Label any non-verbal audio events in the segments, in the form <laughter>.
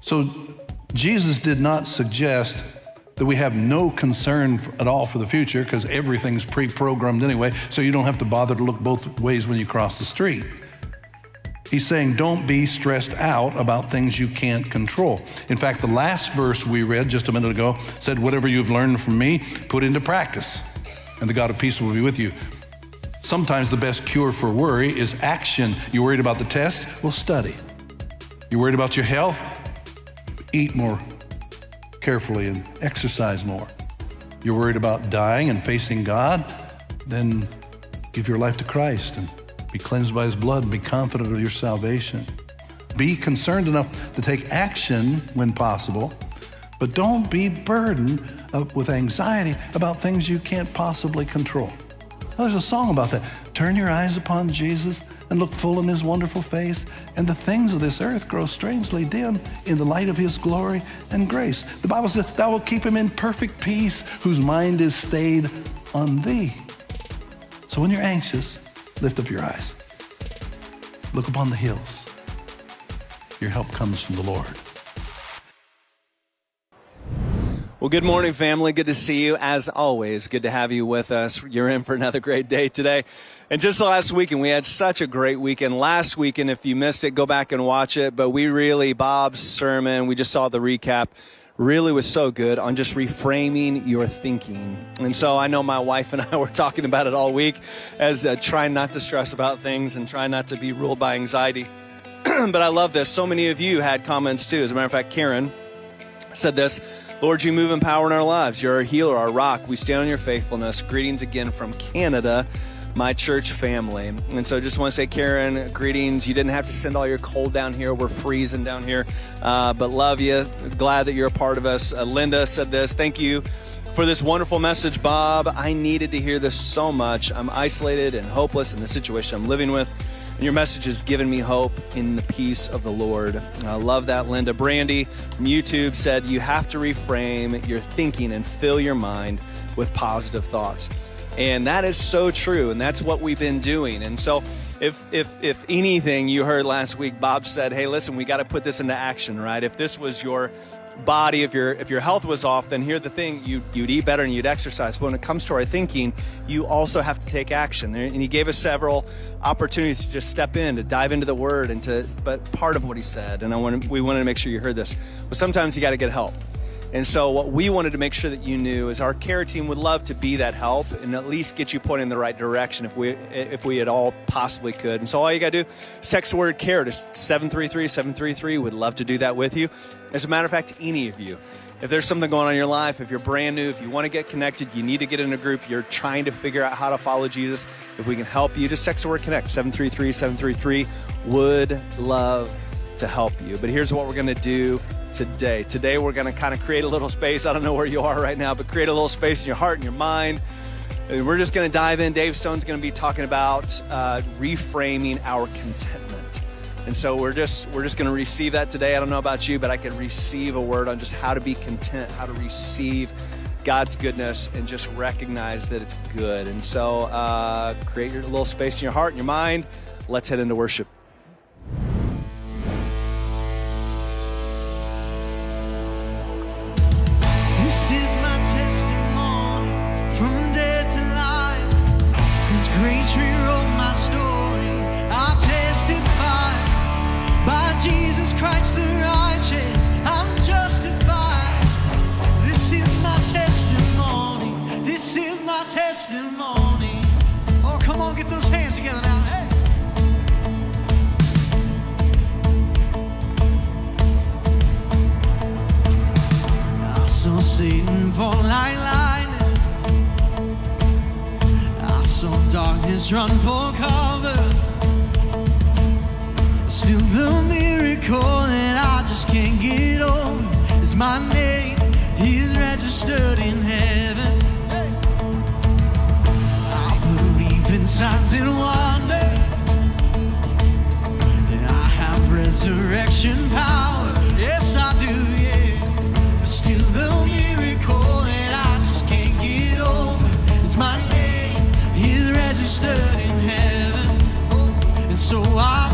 So Jesus did not suggest that we have no concern at all for the future because everything's pre programmed anyway, so you don't have to bother to look both ways when you cross the street. He's saying, don't be stressed out about things you can't control. In fact, the last verse we read just a minute ago said, Whatever you've learned from me, put into practice, and the God of peace will be with you. Sometimes the best cure for worry is action. You're worried about the test? Well, study. You're worried about your health? Eat more carefully and exercise more. You're worried about dying and facing God? Then give your life to Christ and be cleansed by his blood and be confident of your salvation. Be concerned enough to take action when possible, but don't be burdened with anxiety about things you can't possibly control. Well, there's a song about that. Turn your eyes upon Jesus and look full in his wonderful face, and the things of this earth grow strangely dim in the light of his glory and grace. The Bible says, Thou wilt keep him in perfect peace, whose mind is stayed on thee. So when you're anxious, Lift up your eyes. Look upon the hills. Your help comes from the Lord. Well, good morning, family. Good to see you. As always, good to have you with us. You're in for another great day today. And just the last weekend, we had such a great weekend. Last weekend, if you missed it, go back and watch it. But we really, Bob's sermon, we just saw the recap really was so good on just reframing your thinking. And so I know my wife and <laughs> I were talking about it all week as uh, trying not to stress about things and trying not to be ruled by anxiety. <clears throat> but I love this. So many of you had comments too. As a matter of fact, Karen said this. Lord, you move in power in our lives. You're our healer, our rock. We stand on your faithfulness. Greetings again from Canada my church family. And so just want to say, Karen, greetings. You didn't have to send all your cold down here. We're freezing down here, uh, but love you. Glad that you're a part of us. Uh, Linda said this. Thank you for this wonderful message, Bob. I needed to hear this so much. I'm isolated and hopeless in the situation I'm living with. And your message has given me hope in the peace of the Lord. I love that, Linda. Brandy from YouTube said, You have to reframe your thinking and fill your mind with positive thoughts. And that is so true. And that's what we've been doing. And so, if, if, if anything, you heard last week, Bob said, hey, listen, we got to put this into action, right? If this was your body, if your if your health was off, then here's the thing: you you'd eat better and you'd exercise. But when it comes to our thinking, you also have to take action. And he gave us several opportunities to just step in, to dive into the Word, and to. But part of what he said, and I wanted, we wanted to make sure you heard this, was sometimes you got to get help. And so, what we wanted to make sure that you knew is our care team would love to be that help and at least get you pointed in the right direction if we if we at all possibly could. And so, all you got to do, text the word care to 733 733. We'd love to do that with you. As a matter of fact, any of you. If there's something going on in your life, if you're brand new, if you want to get connected, you need to get in a group, you're trying to figure out how to follow Jesus, if we can help you, just text the word connect 733 733. Would love to help you. But here's what we're going to do today. Today, we're going to kind of create a little space. I don't know where you are right now, but create a little space in your heart and your mind. And we're just going to dive in. Dave Stone's going to be talking about uh, reframing our contentment. And so we're just we're just going to receive that today. I don't know about you, but I can receive a word on just how to be content, how to receive God's goodness, and just recognize that it's good. And so uh, create your little space in your heart and your mind. Let's head into worship. Satan fall like lightning. I saw darkness run for cover. Still, the miracle that I just can't get over is my name is registered in heaven. I believe in signs and wonders. And I have resurrection power. Yes, I do. Yeah. Still, the miracle and I just can't get over. My name, he's registered in heaven. And so test.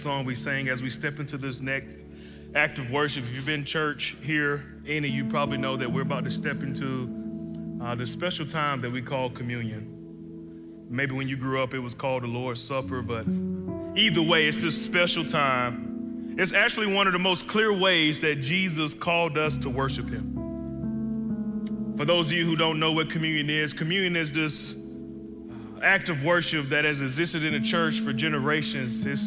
Song we sang as we step into this next act of worship. If you've been church here, any you probably know that we're about to step into uh, the special time that we call communion. Maybe when you grew up, it was called the Lord's Supper, but either way, it's this special time. It's actually one of the most clear ways that Jesus called us to worship Him. For those of you who don't know what communion is, communion is this act of worship that has existed in the church for generations. It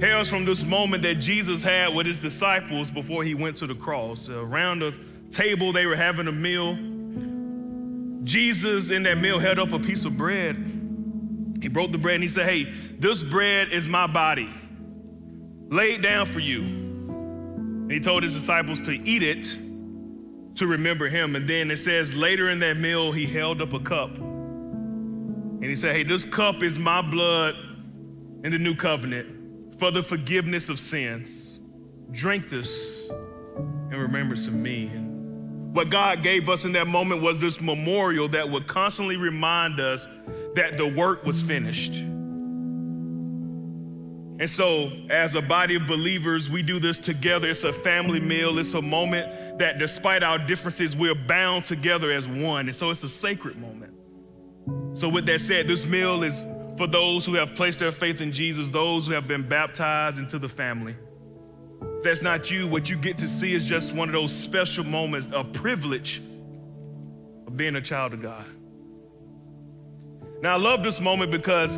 hails from this moment that Jesus had with His disciples before He went to the cross. Around the table, they were having a meal. Jesus, in that meal, held up a piece of bread. He broke the bread and he said, Hey, this bread is my body, laid down for you. And he told his disciples to eat it to remember him. And then it says later in that meal, he held up a cup. And he said, Hey, this cup is my blood in the new covenant for the forgiveness of sins. Drink this in remembrance of me. What God gave us in that moment was this memorial that would constantly remind us that the work was finished. And so, as a body of believers, we do this together. It's a family meal. It's a moment that, despite our differences, we're bound together as one. And so, it's a sacred moment. So, with that said, this meal is for those who have placed their faith in Jesus, those who have been baptized into the family. If that's not you, what you get to see is just one of those special moments, a privilege of being a child of God. Now, I love this moment because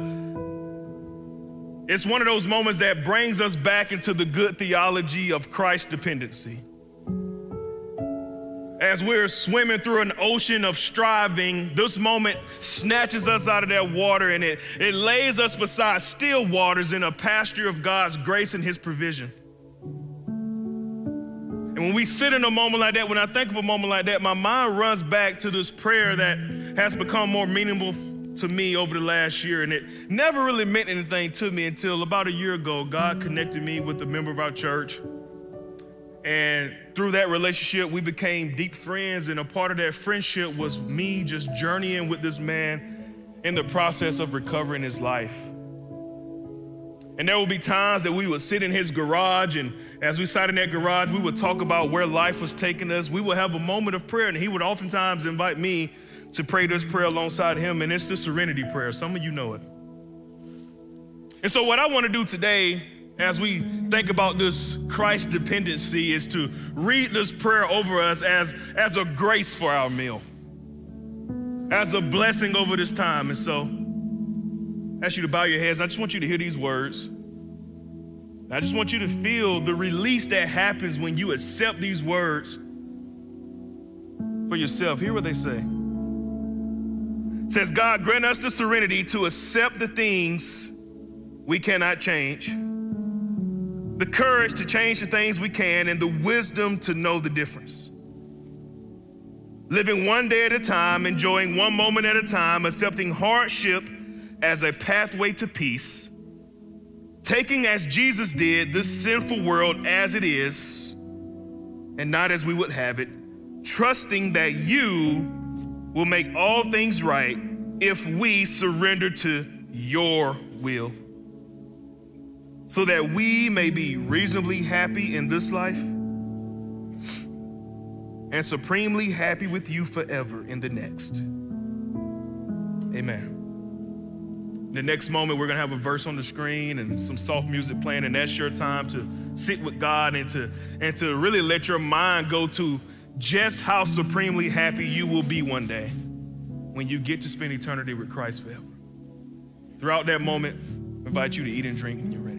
it's one of those moments that brings us back into the good theology of Christ dependency. As we're swimming through an ocean of striving, this moment snatches us out of that water and it, it lays us beside still waters in a pasture of God's grace and His provision. And when we sit in a moment like that, when I think of a moment like that, my mind runs back to this prayer that has become more meaningful to me over the last year. And it never really meant anything to me until about a year ago, God connected me with a member of our church. And through that relationship, we became deep friends. And a part of that friendship was me just journeying with this man in the process of recovering his life. And there would be times that we would sit in his garage, and as we sat in that garage, we would talk about where life was taking us. We would have a moment of prayer, and he would oftentimes invite me to pray this prayer alongside him, and it's the serenity prayer. Some of you know it. And so, what I want to do today, as we think about this Christ dependency, is to read this prayer over us as, as a grace for our meal, as a blessing over this time. And so, I ask you to bow your heads. I just want you to hear these words. I just want you to feel the release that happens when you accept these words for yourself. Hear what they say. It says, God, grant us the serenity to accept the things we cannot change, the courage to change the things we can, and the wisdom to know the difference. Living one day at a time, enjoying one moment at a time, accepting hardship as a pathway to peace, taking as Jesus did this sinful world as it is and not as we would have it, trusting that you will make all things right if we surrender to your will, so that we may be reasonably happy in this life and supremely happy with you forever in the next. Amen. The next moment, we're gonna have a verse on the screen and some soft music playing, and that's your time to sit with God and to and to really let your mind go to just how supremely happy you will be one day when you get to spend eternity with Christ forever. Throughout that moment, I invite you to eat and drink when you're ready.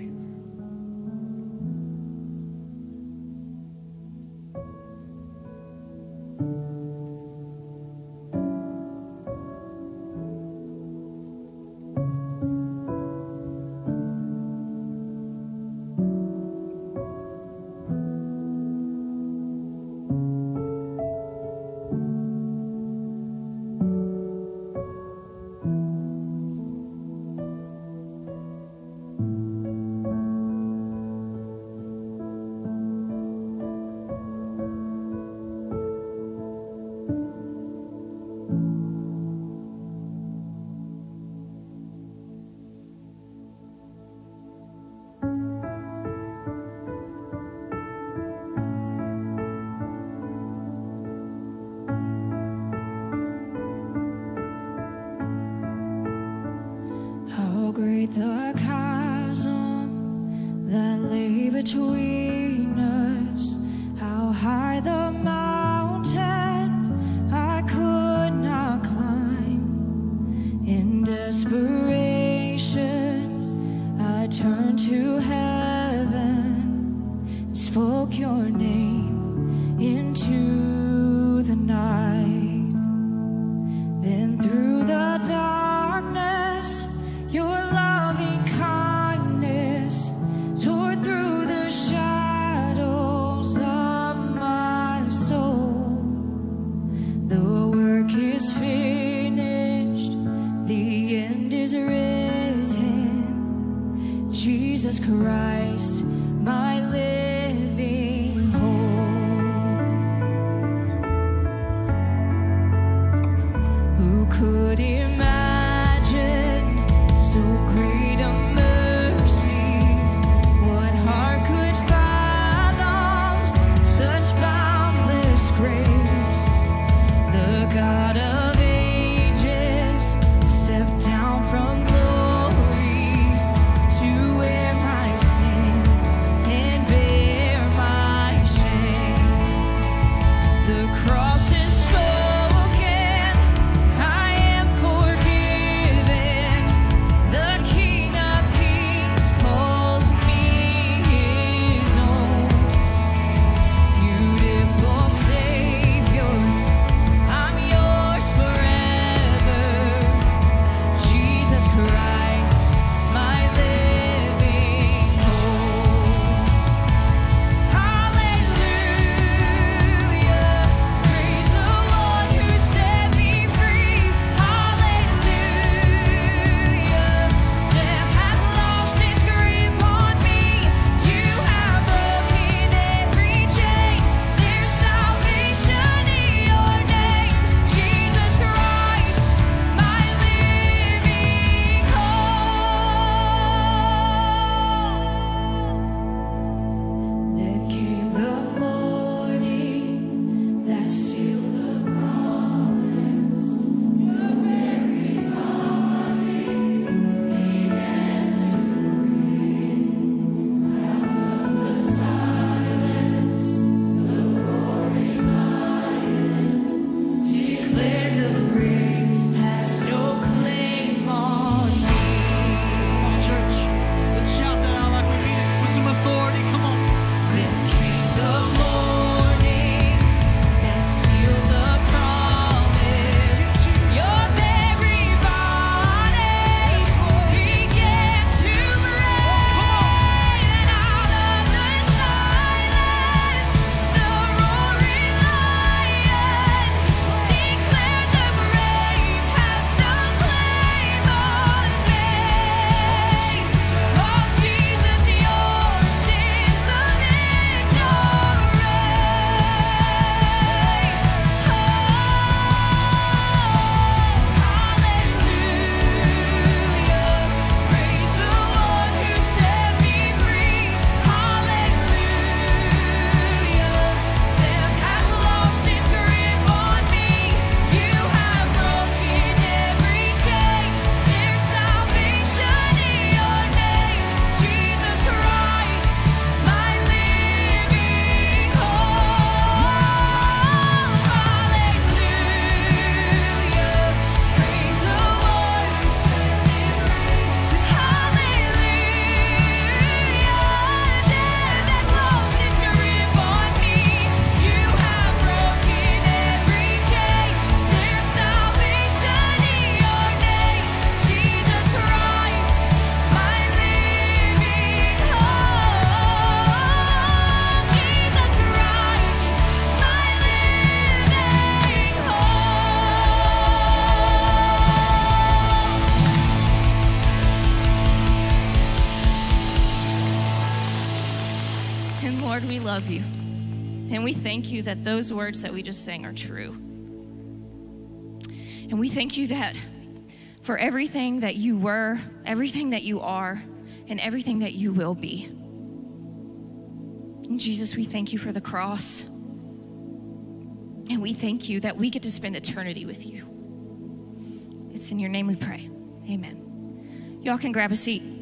you that those words that we just sang are true. And we thank you that for everything that you were, everything that you are, and everything that you will be. And Jesus, we thank you for the cross. And we thank you that we get to spend eternity with you. It's in your name we pray. Amen. Y'all can grab a seat.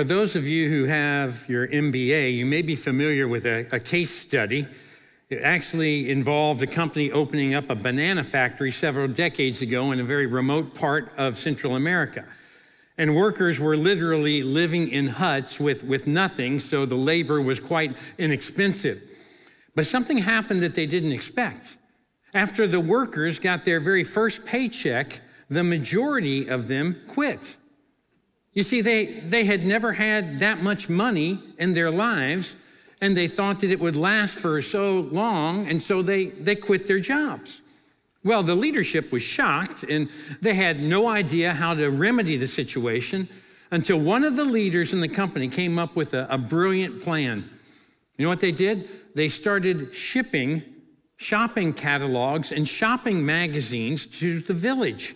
For those of you who have your MBA, you may be familiar with a, a case study. It actually involved a company opening up a banana factory several decades ago in a very remote part of Central America. And workers were literally living in huts with, with nothing, so the labor was quite inexpensive. But something happened that they didn't expect. After the workers got their very first paycheck, the majority of them quit. You see, they, they had never had that much money in their lives, and they thought that it would last for so long, and so they, they quit their jobs. Well, the leadership was shocked, and they had no idea how to remedy the situation until one of the leaders in the company came up with a, a brilliant plan. You know what they did? They started shipping shopping catalogs and shopping magazines to the village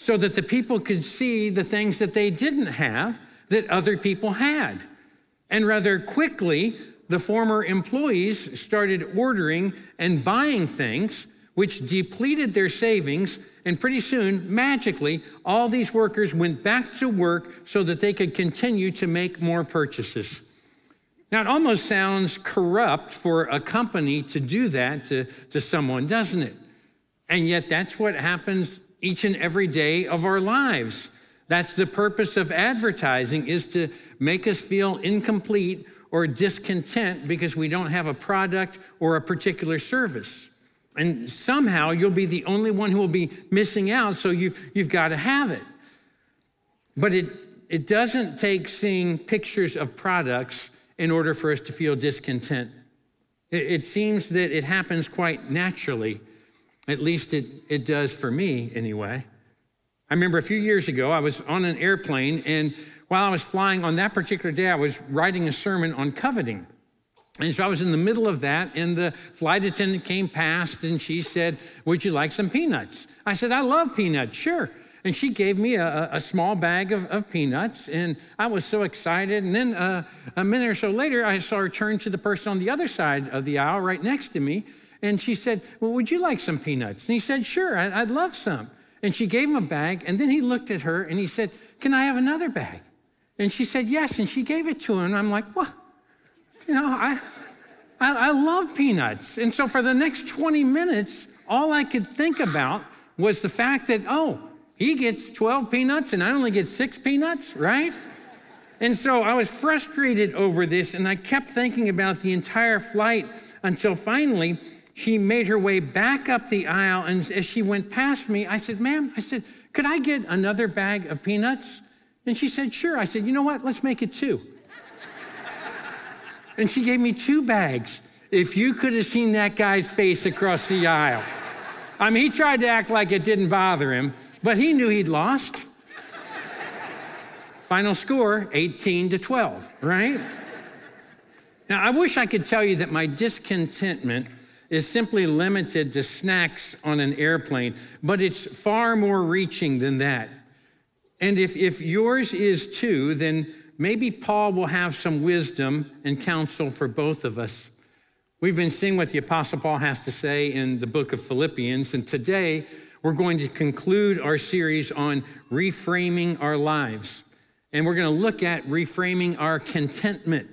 so that the people could see the things that they didn't have that other people had. And rather quickly, the former employees started ordering and buying things which depleted their savings. And pretty soon, magically, all these workers went back to work so that they could continue to make more purchases. Now, it almost sounds corrupt for a company to do that to, to someone, doesn't it? And yet, that's what happens each and every day of our lives. That's the purpose of advertising is to make us feel incomplete or discontent because we don't have a product or a particular service. And somehow you'll be the only one who will be missing out, so you've, you've got to have it. But it, it doesn't take seeing pictures of products in order for us to feel discontent. It, it seems that it happens quite naturally. At least it, it does for me, anyway. I remember a few years ago, I was on an airplane, and while I was flying on that particular day, I was writing a sermon on coveting. And so I was in the middle of that, and the flight attendant came past, and she said, Would you like some peanuts? I said, I love peanuts, sure. And she gave me a, a small bag of, of, peanuts, and I was so excited. And then uh, a minute or so later, I saw her turn to the person on the other side of the aisle, right next to me, and she said, Well, would you like some peanuts? And he said, Sure, I'd love some. And she gave him a bag, and then he looked at her and he said, Can I have another bag? And she said, Yes. And she gave it to him. And I'm like, What? You know, I, I, I love peanuts. And so for the next 20 minutes, all I could think about was the fact that, oh, he gets 12 peanuts and I only get six peanuts, right? And so I was frustrated over this, and I kept thinking about the entire flight until finally she made her way back up the aisle. And as she went past me, I said, Ma'am, I said, could I get another bag of peanuts? And she said, Sure. I said, You know what? Let's make it two. <laughs> and she gave me two bags. If you could have seen that guy's face across the aisle. I mean, he tried to act like it didn't bother him, but he knew he'd lost. <laughs> Final score 18 to 12, right? Now, I wish I could tell you that my discontentment is simply limited to snacks on an airplane, but it's far more reaching than that. And if, if yours is too, then maybe Paul will have some wisdom and counsel for both of us. We've been seeing what the Apostle Paul has to say in the book of Philippians, and today we're going to conclude our series on reframing our lives. And we're going to look at reframing our contentment.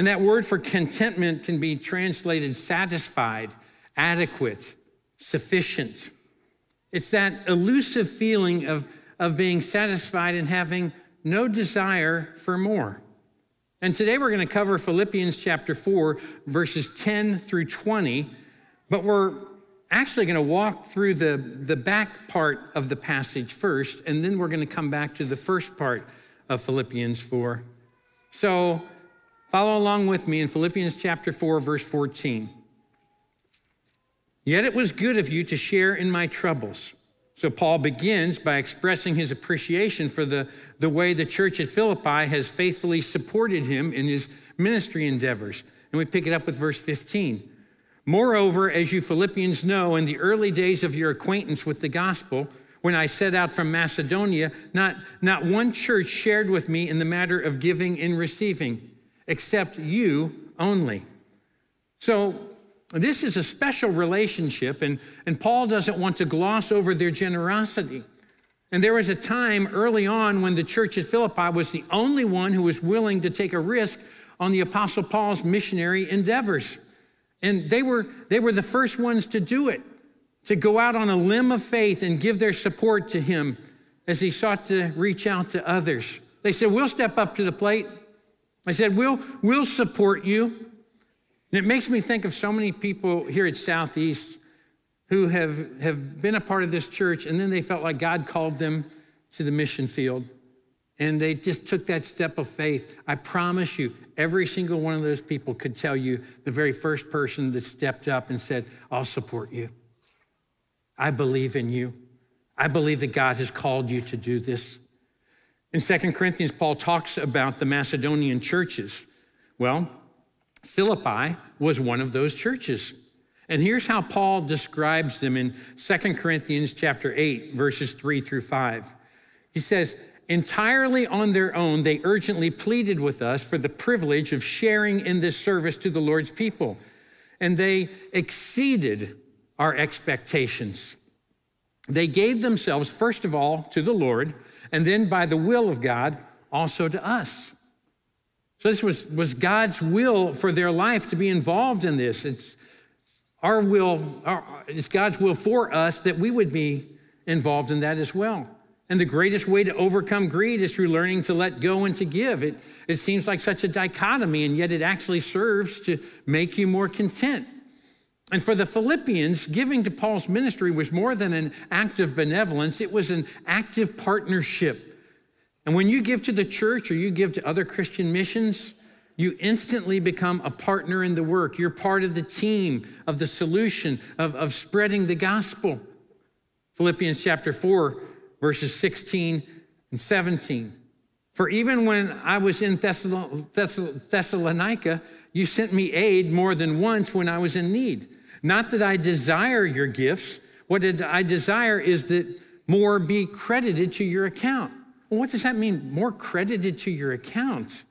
And that word for contentment can be translated satisfied, adequate, sufficient. It's that elusive feeling of, of being satisfied and having no desire for more. And today we're going to cover Philippians chapter 4, verses 10 through 20, but we're actually going to walk through the, the back part of the passage first, and then we're going to come back to the first part of Philippians 4. So follow along with me in Philippians chapter 4, verse 14. Yet it was good of you to share in my troubles. So Paul begins by expressing his appreciation for the, the way the church at Philippi has faithfully supported him in his ministry endeavors. And we pick it up with verse 15. Moreover, as you Philippians know, in the early days of your acquaintance with the gospel, when I set out from Macedonia, not, not one church shared with me in the matter of giving and receiving, except you only. So, this is a special relationship, and, and Paul doesn't want to gloss over their generosity. And there was a time early on when the church at Philippi was the only one who was willing to take a risk on the Apostle Paul's missionary endeavors. And they were, they were the first ones to do it, to go out on a limb of faith and give their support to him as he sought to reach out to others. They said, We'll step up to the plate. I said, We'll, we'll support you. And it makes me think of so many people here at Southeast who have, have been a part of this church and then they felt like God called them to the mission field. And they just took that step of faith. I promise you, every single one of those people could tell you the very first person that stepped up and said, I'll support you. I believe in you. I believe that God has called you to do this. In 2 Corinthians, Paul talks about the Macedonian churches. Well, Philippi was one of those churches. And here's how Paul describes them in 2 Corinthians chapter 8, verses 3 through 5. He says, entirely on their own, they urgently pleaded with us for the privilege of sharing in this service to the Lord's people. And they exceeded our expectations. They gave themselves, first of all, to the Lord, and then by the will of God, also to us. So this was, was God's will for their life to be involved in this. It's our will, our, it's God's will for us that we would be involved in that as well. And the greatest way to overcome greed is through learning to let go and to give. It, it seems like such a dichotomy, and yet it actually serves to make you more content. And for the Philippians, giving to Paul's ministry was more than an act of benevolence, it was an active partnership. And when you give to the church or you give to other Christian missions, you instantly become a partner in the work. You're part of the team, of the solution, of, of spreading the gospel. Philippians chapter 4, verses 16 and 17. For even when I was in Thessal- Thessal- Thessalonica, you sent me aid more than once when I was in need. Not that I desire your gifts. What I desire is that more be credited to your account. Well, what does that mean? More credited to your account?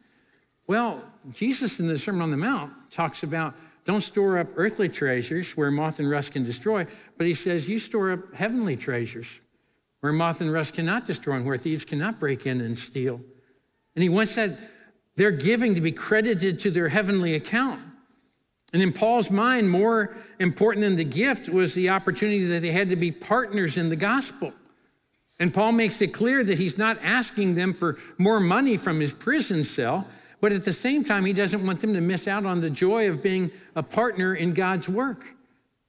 Well, Jesus in the Sermon on the Mount talks about don't store up earthly treasures where moth and rust can destroy, but he says you store up heavenly treasures where moth and rust cannot destroy and where thieves cannot break in and steal. And he wants that their giving to be credited to their heavenly account. And in Paul's mind, more important than the gift was the opportunity that they had to be partners in the gospel. And Paul makes it clear that he's not asking them for more money from his prison cell, but at the same time, he doesn't want them to miss out on the joy of being a partner in God's work.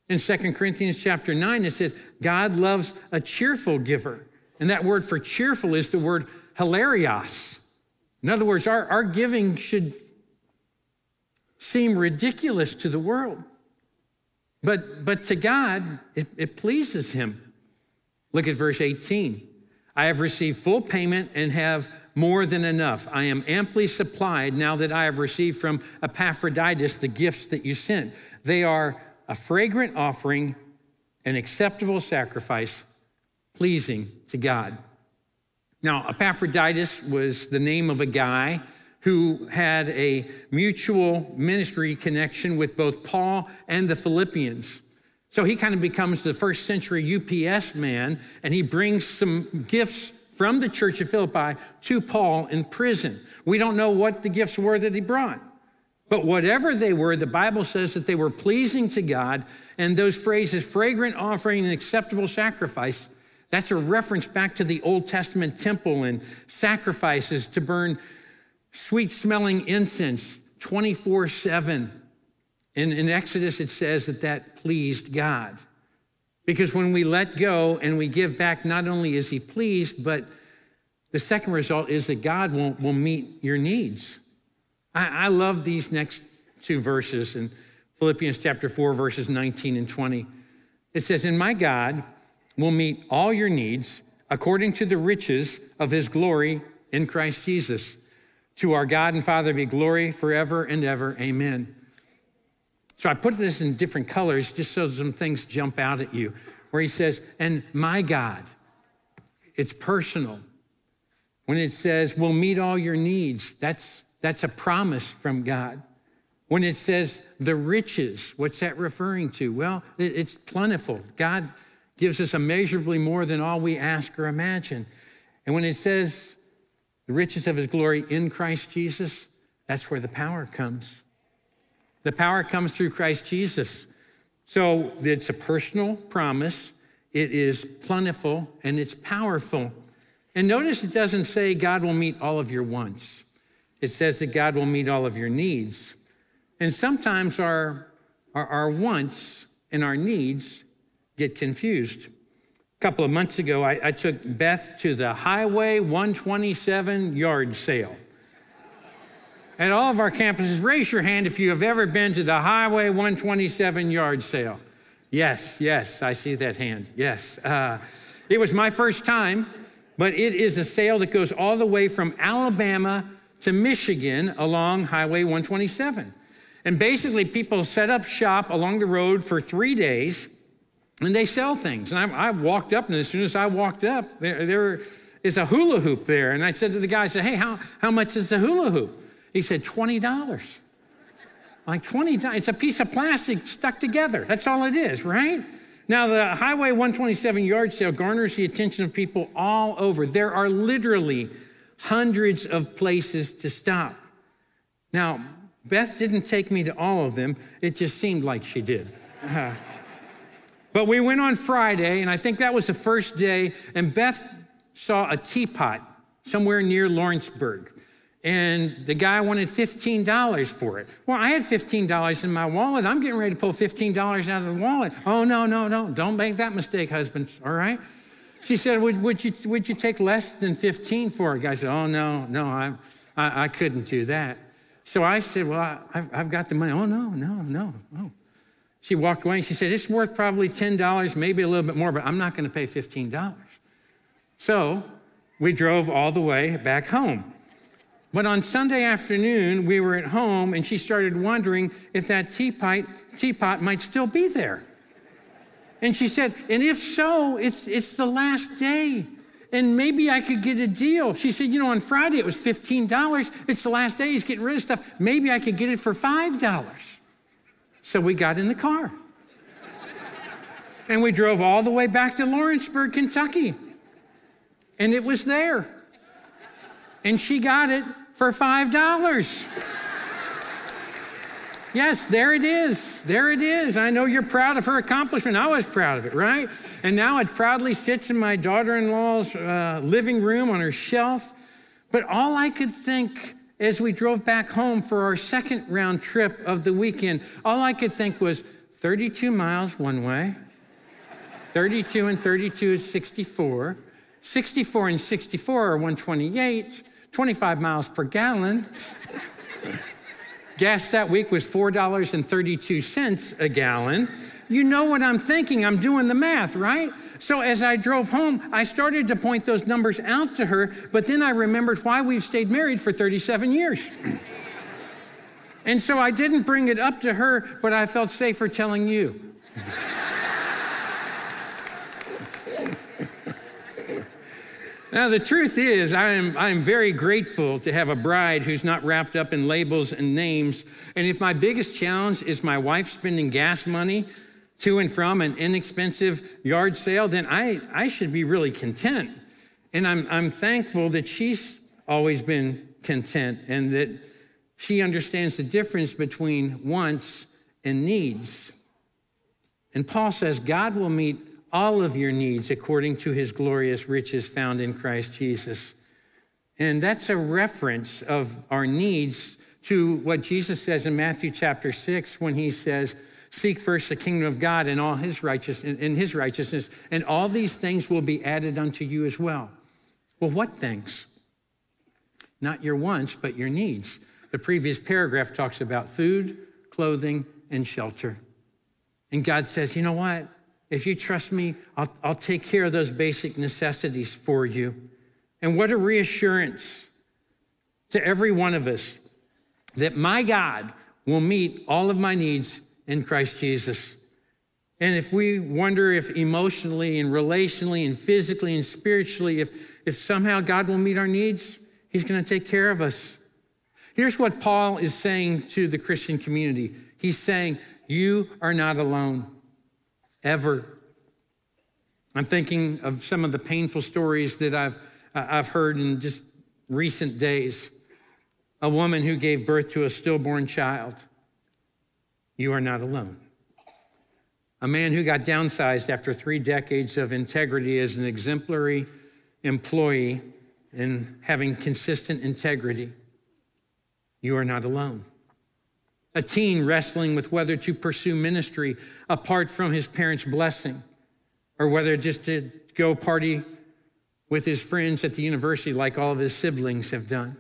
In 2 Corinthians chapter 9, it says, God loves a cheerful giver. And that word for cheerful is the word hilarios. In other words, our, our giving should seem ridiculous to the world. But, but to God, it, it pleases him. Look at verse 18. I have received full payment and have more than enough. I am amply supplied now that I have received from Epaphroditus the gifts that you sent. They are a fragrant offering, an acceptable sacrifice, pleasing to God. Now, Epaphroditus was the name of a guy who had a mutual ministry connection with both Paul and the Philippians. So he kind of becomes the first century UPS man, and he brings some gifts from the church of Philippi to Paul in prison. We don't know what the gifts were that he brought. But whatever they were, the Bible says that they were pleasing to God. And those phrases, fragrant offering and acceptable sacrifice, that's a reference back to the Old Testament temple and sacrifices to burn sweet smelling incense 24 7. In, in Exodus, it says that that pleased God. Because when we let go and we give back, not only is He pleased, but the second result is that God will, will meet your needs. I, I love these next two verses in Philippians chapter 4, verses 19 and 20. It says, And my God will meet all your needs according to the riches of his glory in Christ Jesus. To our God and Father be glory forever and ever. Amen. So I put this in different colors just so some things jump out at you, where he says, and my God, it's personal. When it says, we'll meet all your needs, that's, that's a promise from God. When it says the riches, what's that referring to? Well, it's plentiful. God, gives us immeasurably more than all we ask or imagine. And when it says the riches of his glory in Christ Jesus, that's where the power comes. The power comes through Christ Jesus. So it's a personal promise, it is plentiful, and it's powerful. And notice it doesn't say God will meet all of your wants, it says that God will meet all of your needs. And sometimes our, our, our wants and our needs get confused. A couple of months ago, I, I took Beth to the Highway 127 yard sale. At all of our campuses, raise your hand if you have ever been to the Highway 127 yard sale. Yes, yes, I see that hand. Yes. Uh, it was my first time, but it is a sale that goes all the way from Alabama to Michigan along Highway 127. And basically, people set up shop along the road for three days and they sell things. And I, I walked up, and as soon as I walked up, there, there is a hula hoop there. And I said to the guy, I said, Hey, how, how much is the hula hoop? He said, $20. Like 20 dollars. It's a piece of plastic stuck together. That's all it is, right? Now, the Highway 127 yard sale garners the attention of people all over. There are literally hundreds of places to stop. Now, Beth didn't take me to all of them, it just seemed like she did. Uh, <laughs> but we went on Friday, and I think that was the first day, and Beth saw a teapot somewhere near Lawrenceburg. And the guy wanted $15 for it. Well, I had $15 in my wallet. I'm getting ready to pull $15 out of the wallet. Oh, no, no, no. Don't make that mistake, husband. All right? She said, Would, would, you, would you take less than 15 for it? Guy said, Oh, no, no, I, I, I couldn't do that. So I said, Well, I, I've, I've got the money. Oh, no, no, no, no. She walked away and she said, It's worth probably $10, maybe a little bit more, but I'm not going to pay $15. So we drove all the way back home. But on Sunday afternoon, we were at home and she started wondering if that teapot, teapot might still be there. And she said, And if so, it's, it's the last day. And maybe I could get a deal. She said, You know, on Friday it was $15. It's the last day. He's getting rid of stuff. Maybe I could get it for $5. So we got in the car. and we drove all the way back to Lawrenceburg, Kentucky. And it was there. And she got it for $5. Yes, there it is. There it is. I know you're proud of her accomplishment. I was proud of it, right? And now it proudly sits in my daughter in law's uh, living room on her shelf. But all I could think as we drove back home for our second round trip of the weekend, all I could think was 32 miles one way, 32 and 32 is 64, 64 and 64 are 128, 25 miles per gallon. Gas that week was $4.32 a gallon. You know what I'm thinking. I'm doing the math, right? So as I drove home, I started to point those numbers out to her, but then I remembered why we've stayed married for 37 years. <clears throat> and so I didn't bring it up to her, but I felt safer telling you. <laughs> Now, the truth is, I am, I am very grateful to have a bride who's not wrapped up in labels and names. And if my biggest challenge is my wife spending gas money to and from an inexpensive yard sale, then I, I should be really content. And I'm, I'm thankful that she's always been content and that she understands the difference between wants and needs. And Paul says, God will meet all of your needs according to his glorious riches found in Christ Jesus. And that's a reference of our needs to what Jesus says in Matthew chapter 6 when he says, Seek first the kingdom of God and all his righteousness in his righteousness, and all these things will be added unto you as well. Well, what things? Not your wants, but your needs. The previous paragraph talks about food, clothing, and shelter. And God says, you know what? If you trust me, I'll, I'll take care of those basic necessities for you. And what a reassurance to every one of us that my God will meet all of my needs in Christ Jesus. And if we wonder if emotionally and relationally and physically and spiritually, if, if somehow God will meet our needs, He's going to take care of us. Here's what Paul is saying to the Christian community He's saying, You are not alone ever. I'm thinking of some of the painful stories that I've, uh, I've heard in just recent days. A woman who gave birth to a stillborn child. You are not alone. A man who got downsized after three decades of integrity as an exemplary employee and having consistent integrity. You are not alone. A teen wrestling with whether to pursue ministry apart from his parents' blessing or whether just to go party with his friends at the university like all of his siblings have done.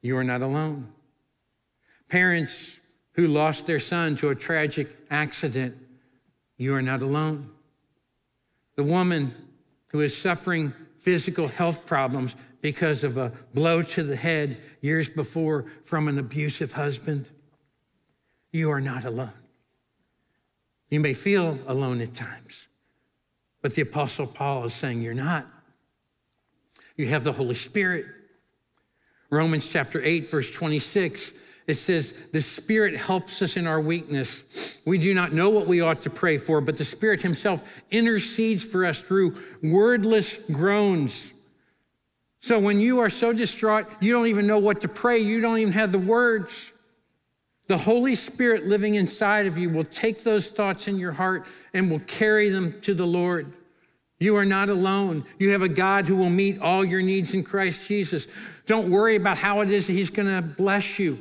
You are not alone. Parents who lost their son to a tragic accident. You are not alone. The woman who is suffering physical health problems because of a blow to the head years before from an abusive husband. You are not alone. You may feel alone at times, but the Apostle Paul is saying you're not. You have the Holy Spirit. Romans chapter 8, verse 26, it says, The Spirit helps us in our weakness. We do not know what we ought to pray for, but the Spirit Himself intercedes for us through wordless groans. So when you are so distraught, you don't even know what to pray, you don't even have the words. The Holy Spirit living inside of you will take those thoughts in your heart and will carry them to the Lord. You are not alone. You have a God who will meet all your needs in Christ Jesus. Don't worry about how it is that He's going to bless you.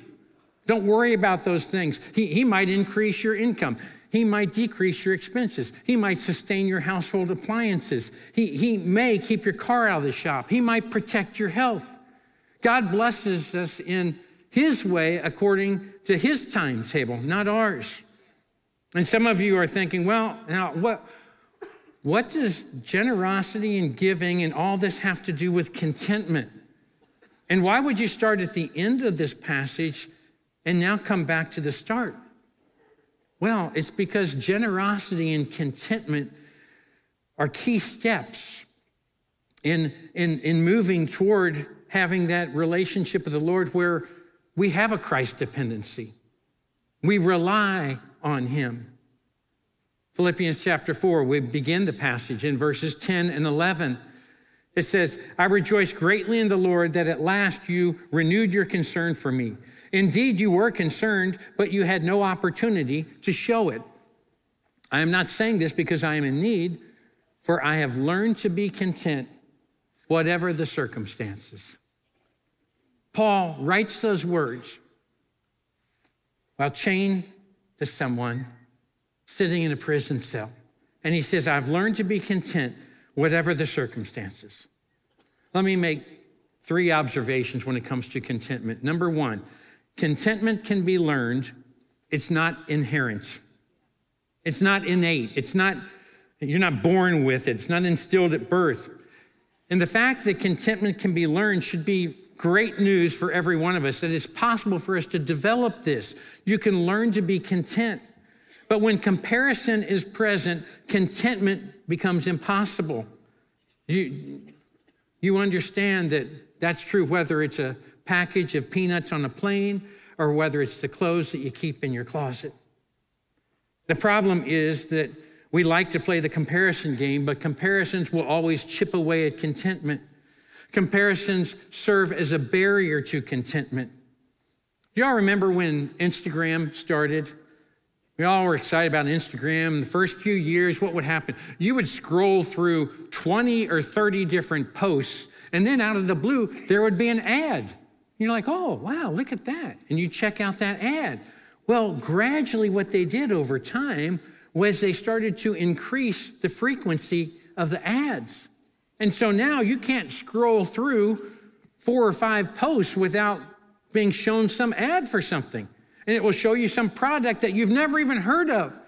Don't worry about those things. He, he might increase your income. He might decrease your expenses. He might sustain your household appliances. He, he may keep your car out of the shop. He might protect your health. God blesses us in His way according to His timetable, not ours. And some of you are thinking, well, now what? What does generosity and giving and all this have to do with contentment? And why would you start at the end of this passage and now come back to the start? Well, it's because generosity and contentment are key steps in, in, in moving toward having that relationship with the Lord where we have a Christ dependency. We rely on Him. Philippians chapter 4, we begin the passage in verses 10 and 11. It says, I rejoice greatly in the Lord that at last you renewed your concern for me. Indeed, you were concerned, but you had no opportunity to show it. I am not saying this because I am in need, for I have learned to be content, whatever the circumstances. Paul writes those words while chained to someone sitting in a prison cell. And he says, I've learned to be content, whatever the circumstances. Let me make three observations when it comes to contentment. Number one, contentment can be learned, it's not inherent. It's not innate. It's not, you're not born with it. It's not instilled at birth. And the fact that contentment can be learned should be great news for every one of us that it's possible for us to develop this. You can learn to be content. But when comparison is present, contentment becomes impossible. You, you understand that that's true whether it's a package of peanuts on a plane or whether it's the clothes that you keep in your closet. The problem is that we like to play the comparison game, but comparisons will always chip away at contentment. Comparisons serve as a barrier to contentment. Do y'all remember when Instagram started? We all were excited about Instagram. The first few years, what would happen? You would scroll through 20 or 30 different posts, and then out of the blue, there would be an ad. You're like, oh, wow, look at that. And you check out that ad. Well, gradually, what they did over time was they started to increase the frequency of the ads. And so now you can't scroll through four or five posts without being shown some ad for something. And it will show you some product that you've never even heard of.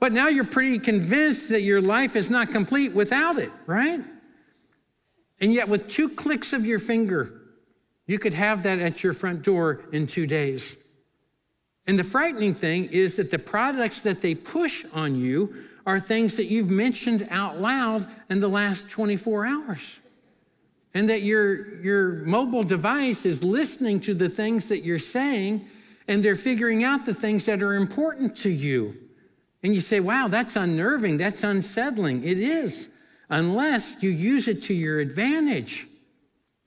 But now you're pretty convinced that your life is not complete without it, right? And yet, with two clicks of your finger, you could have that at your front door in two days. And the frightening thing is that the products that they push on you are things that you've mentioned out loud in the last 24 hours. And that your, your mobile device is listening to the things that you're saying, and they're figuring out the things that are important to you. And you say, wow, that's unnerving, that's unsettling. It is. unless you use it to your advantage.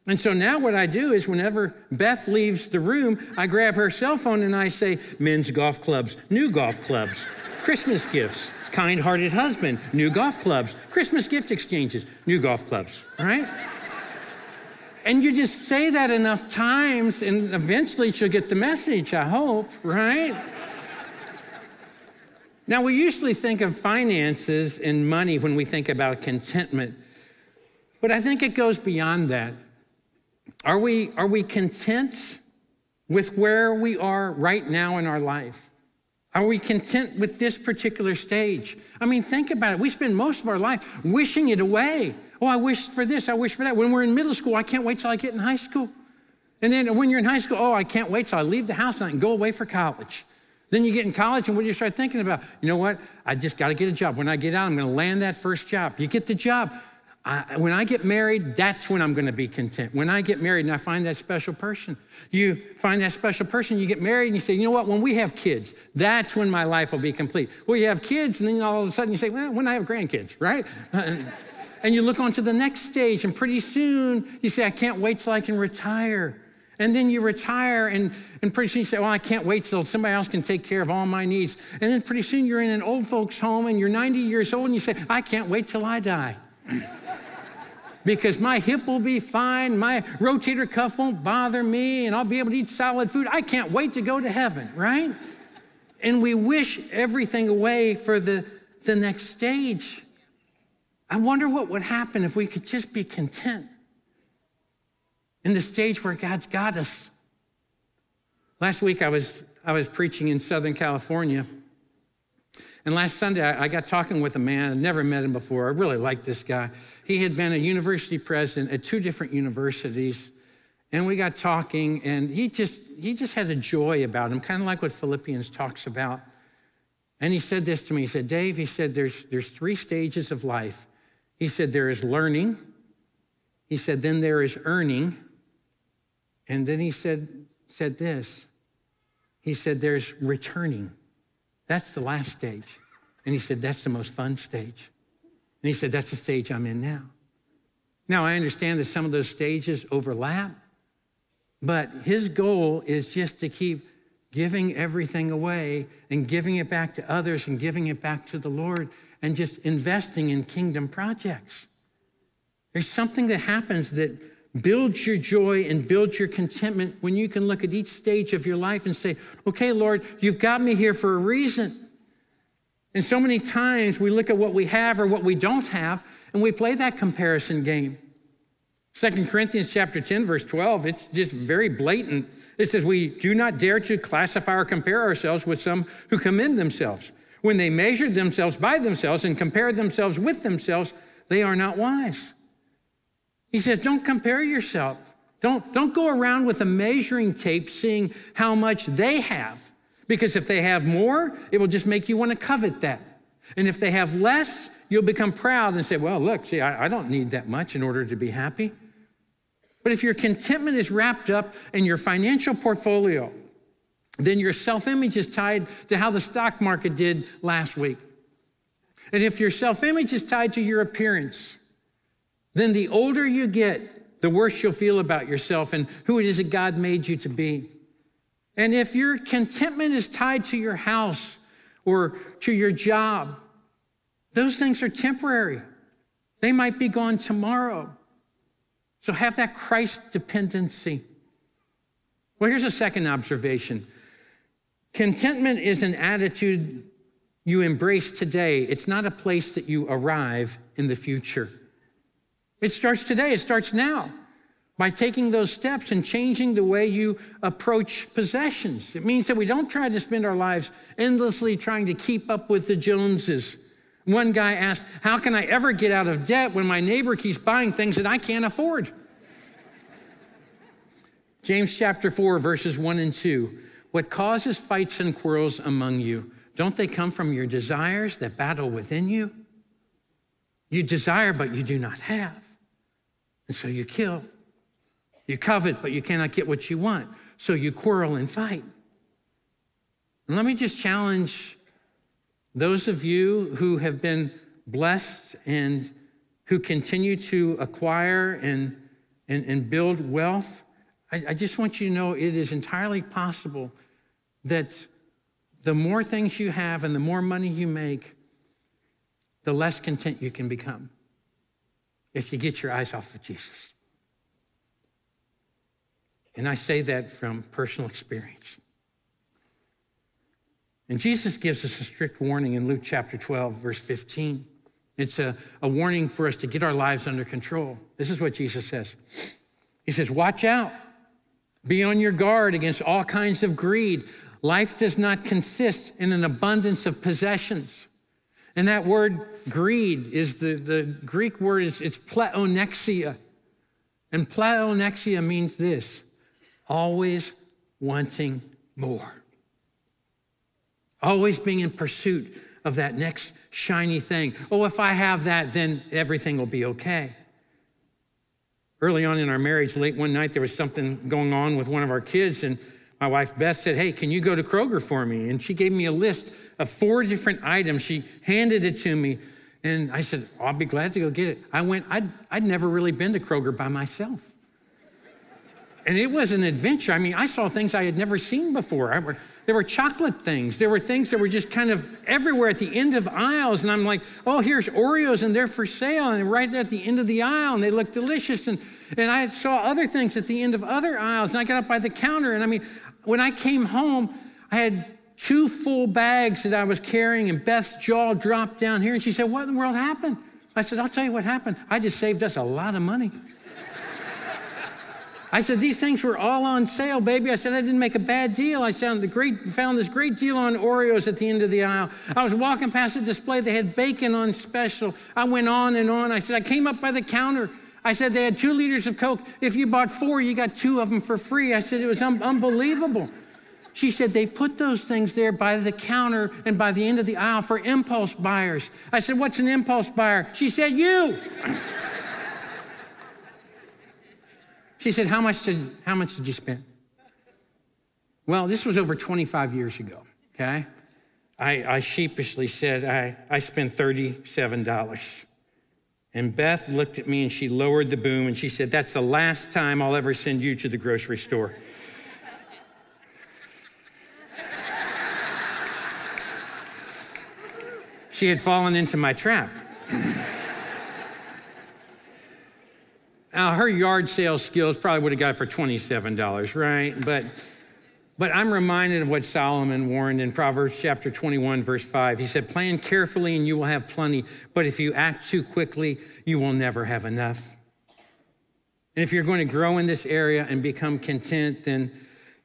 And so now what I do is whenever Beth leaves the room, I grab her cell phone and I say, men's golf clubs, new golf clubs, Christmas gifts, kind hearted husband, new golf clubs, Christmas gift exchanges, new golf clubs, right? and you just say that enough times and eventually she'll get the message, I hope, right? now, we usually think of finances and money when we think about contentment, but I think it goes beyond that. Are we, are we content with where we are right now in our life? Are we content with this particular stage? I mean, think about it. We spend most of our life wishing it away. Oh, I wish for this, I wish for that. When we're in middle school, I can't wait till I get in high school. And then when you're in high school, oh, I can't wait till I leave the house and I can go away for college. Then you get in college, and what do you start thinking about? You know what? I just got to get a job. When I get out, I'm going to land that first job. You get the job. I, when I get married, that's when I'm going to be content. When I get married and I find that special person, you find that special person, you get married, and you say, you know what? When we have kids, that's when my life will be complete. Well, you have kids, and then all of a sudden you say, well, when I have grandkids, right? <laughs> and you look on to the next stage, and pretty soon you say, I can't wait till I can retire. And then you retire, and, and pretty soon you say, Well, I can't wait till somebody else can take care of all my needs. And then pretty soon you're in an old folks' home and you're 90 years old, and you say, I can't wait till I die. <clears throat> because my hip will be fine, my rotator cuff won't bother me, and I'll be able to eat solid food. I can't wait to go to heaven, right? And we wish everything away for the, the next stage. I wonder what would happen if we could just be content in the stage where God's got us. Last week I was, I was preaching in Southern California. And last Sunday I, got talking with a man. I'd never met him before. I really liked this guy. He had been a university president at two different universities. And we got talking, and he just, he just had a joy about him, kind of like what Philippians talks about. And he said this to me. He said, Dave, he said, there's, there's three stages of life. He said, there is learning. He said, then there is earning. And then he said, said this. He said, There's returning. That's the last stage. And he said, That's the most fun stage. And he said, That's the stage I'm in now. Now, I understand that some of those stages overlap, but his goal is just to keep giving everything away and giving it back to others and giving it back to the Lord and just investing in kingdom projects. There's something that happens that builds your joy and builds your contentment when you can look at each stage of your life and say, okay, Lord, you've got me here for a reason. And so many times we look at what we have or what we don't have, and we play that comparison game. Second Corinthians chapter 10, verse 12, it's just very blatant. It says, We do not dare to classify or compare ourselves with some who commend themselves. When they measure themselves by themselves and compare themselves with themselves, they are not wise. He says, don't compare yourself. Don't, don't go around with a measuring tape seeing how much they have. Because if they have more, it will just make you want to covet that. And if they have less, you'll become proud and say, well, look, see, I, I don't need that much in order to be happy. But if your contentment is wrapped up in your financial portfolio, then your self image is tied to how the stock market did last week. And if your self image is tied to your appearance, then the older you get, the worse you'll feel about yourself and who it is that God made you to be. And if your contentment is tied to your house or to your job, those things are temporary. They might be gone tomorrow. So have that Christ dependency. Well, here's a second observation contentment is an attitude you embrace today, it's not a place that you arrive in the future. It starts today, it starts now by taking those steps and changing the way you approach possessions. It means that we don't try to spend our lives endlessly trying to keep up with the Joneses. One guy asked, How can I ever get out of debt when my neighbor keeps buying things that I can't afford? James chapter 4, verses 1 and 2. What causes fights and quarrels among you? Don't they come from your desires that battle within you? You desire, but you do not have. And so you kill. You covet, but you cannot get what you want. So you quarrel and fight. And let me just challenge those of you who have been blessed and who continue to acquire and, and, and build wealth, I, I just want you to know it is entirely possible that the more things you have and the more money you make, the less content you can become if you get your eyes off of Jesus. And I say that from personal experience. And Jesus gives us a strict warning in Luke chapter 12, verse 15. It's a, a warning for us to get our lives under control. This is what Jesus says He says, Watch out, be on your guard against all kinds of greed. Life does not consist in an abundance of possessions. And that word greed is the, the Greek word is it's pleonexia. And pleonexia means this always wanting more. Always being in pursuit of that next shiny thing. Oh, if I have that, then everything will be okay. Early on in our marriage, late one night, there was something going on with one of our kids, and my wife Beth said, Hey, can you go to Kroger for me? And she gave me a list of four different items. She handed it to me, and I said, I'll be glad to go get it. I went, I'd, I'd never really been to Kroger by myself. And it was an adventure. I mean, I saw things I had never seen before. I there were chocolate things. There were things that were just kind of everywhere at the end of aisles. And I'm like, oh, here's Oreos and they're for sale. And right at the end of the aisle and they look delicious. And, and I saw other things at the end of other aisles. And I got up by the counter. And I mean, when I came home, I had two full bags that I was carrying. And Beth's jaw dropped down here. And she said, what in the world happened? I said, I'll tell you what happened. I just saved us a lot of money. I said, these things were all on sale, baby. I said, I didn't make a bad deal. I found, the great, found this great deal on Oreos at the end of the aisle. I was walking past the display. They had bacon on special. I went on and on. I said, I came up by the counter. I said, they had two liters of Coke. If you bought four, you got two of them for free. I said, it was un- unbelievable. She said, they put those things there by the counter and by the end of the aisle for impulse buyers. I said, what's an impulse buyer? She said, you. <coughs> She said, How much did, how much did you spend? Well, this was over 25 years ago, okay? I, I sheepishly said, I, I spent $37. And Beth looked at me and she lowered the boom and she said, That's the last time I'll ever send you to the grocery store. She had fallen into my trap. Now, her yard sale skills probably would have got for $27, right? But, but I'm reminded of what Solomon warned in Proverbs chapter 21, verse 5. He said, Plan carefully and you will have plenty, but if you act too quickly, you will never have enough. And if you're going to grow in this area and become content, then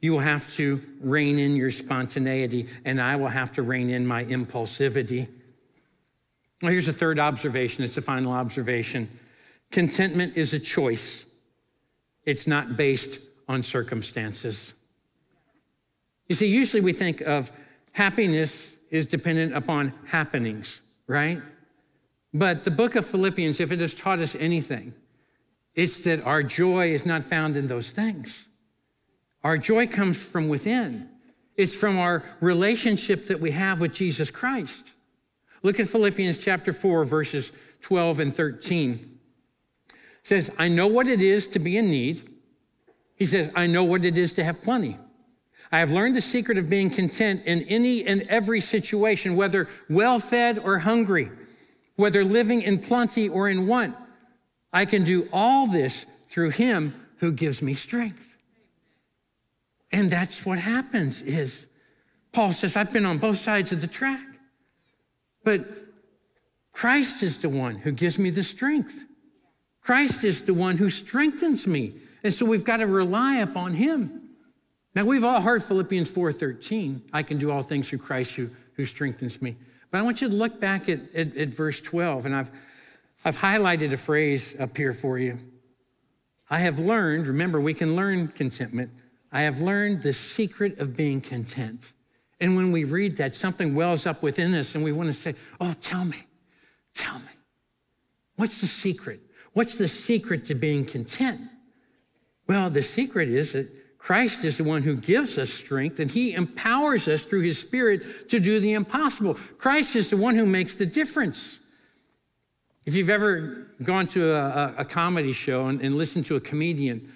you will have to rein in your spontaneity, and I will have to rein in my impulsivity. Well, here's a third observation. It's a final observation. Contentment is a choice, it's not based on circumstances. You see, usually we think of happiness is dependent upon happenings, right? But the book of Philippians, if it has taught us anything, it's that our joy is not found in those things. Our joy comes from within. It's from our relationship that we have with Jesus Christ. Look at Philippians chapter 4, verses 12 and 13 says, I know what it is to be in need. He says, I know what it is to have plenty. I have learned the secret of being content in any and every situation, whether well fed or hungry, whether living in plenty or in want. I can do all this through him who gives me strength. And that's what happens is Paul says, I've been on both sides of the track, but Christ is the one who gives me the strength. Christ is the one who strengthens me. And so we've got to rely upon him. Now we've all heard Philippians 4:13, I can do all things through Christ who, who strengthens me. But I want you to look back at, at, at verse 12, and I've, I've highlighted a phrase up here for you. I have learned, remember, we can learn contentment. I have learned the secret of being content. And when we read that, something wells up within us, and we want to say, Oh, tell me, tell me, what's the secret? What's the secret to being content? Well, the secret is that Christ is the one who gives us strength and he empowers us through his spirit to do the impossible. Christ is the one who makes the difference. If you've ever gone to a, a- comedy show and, and listened to a comedian,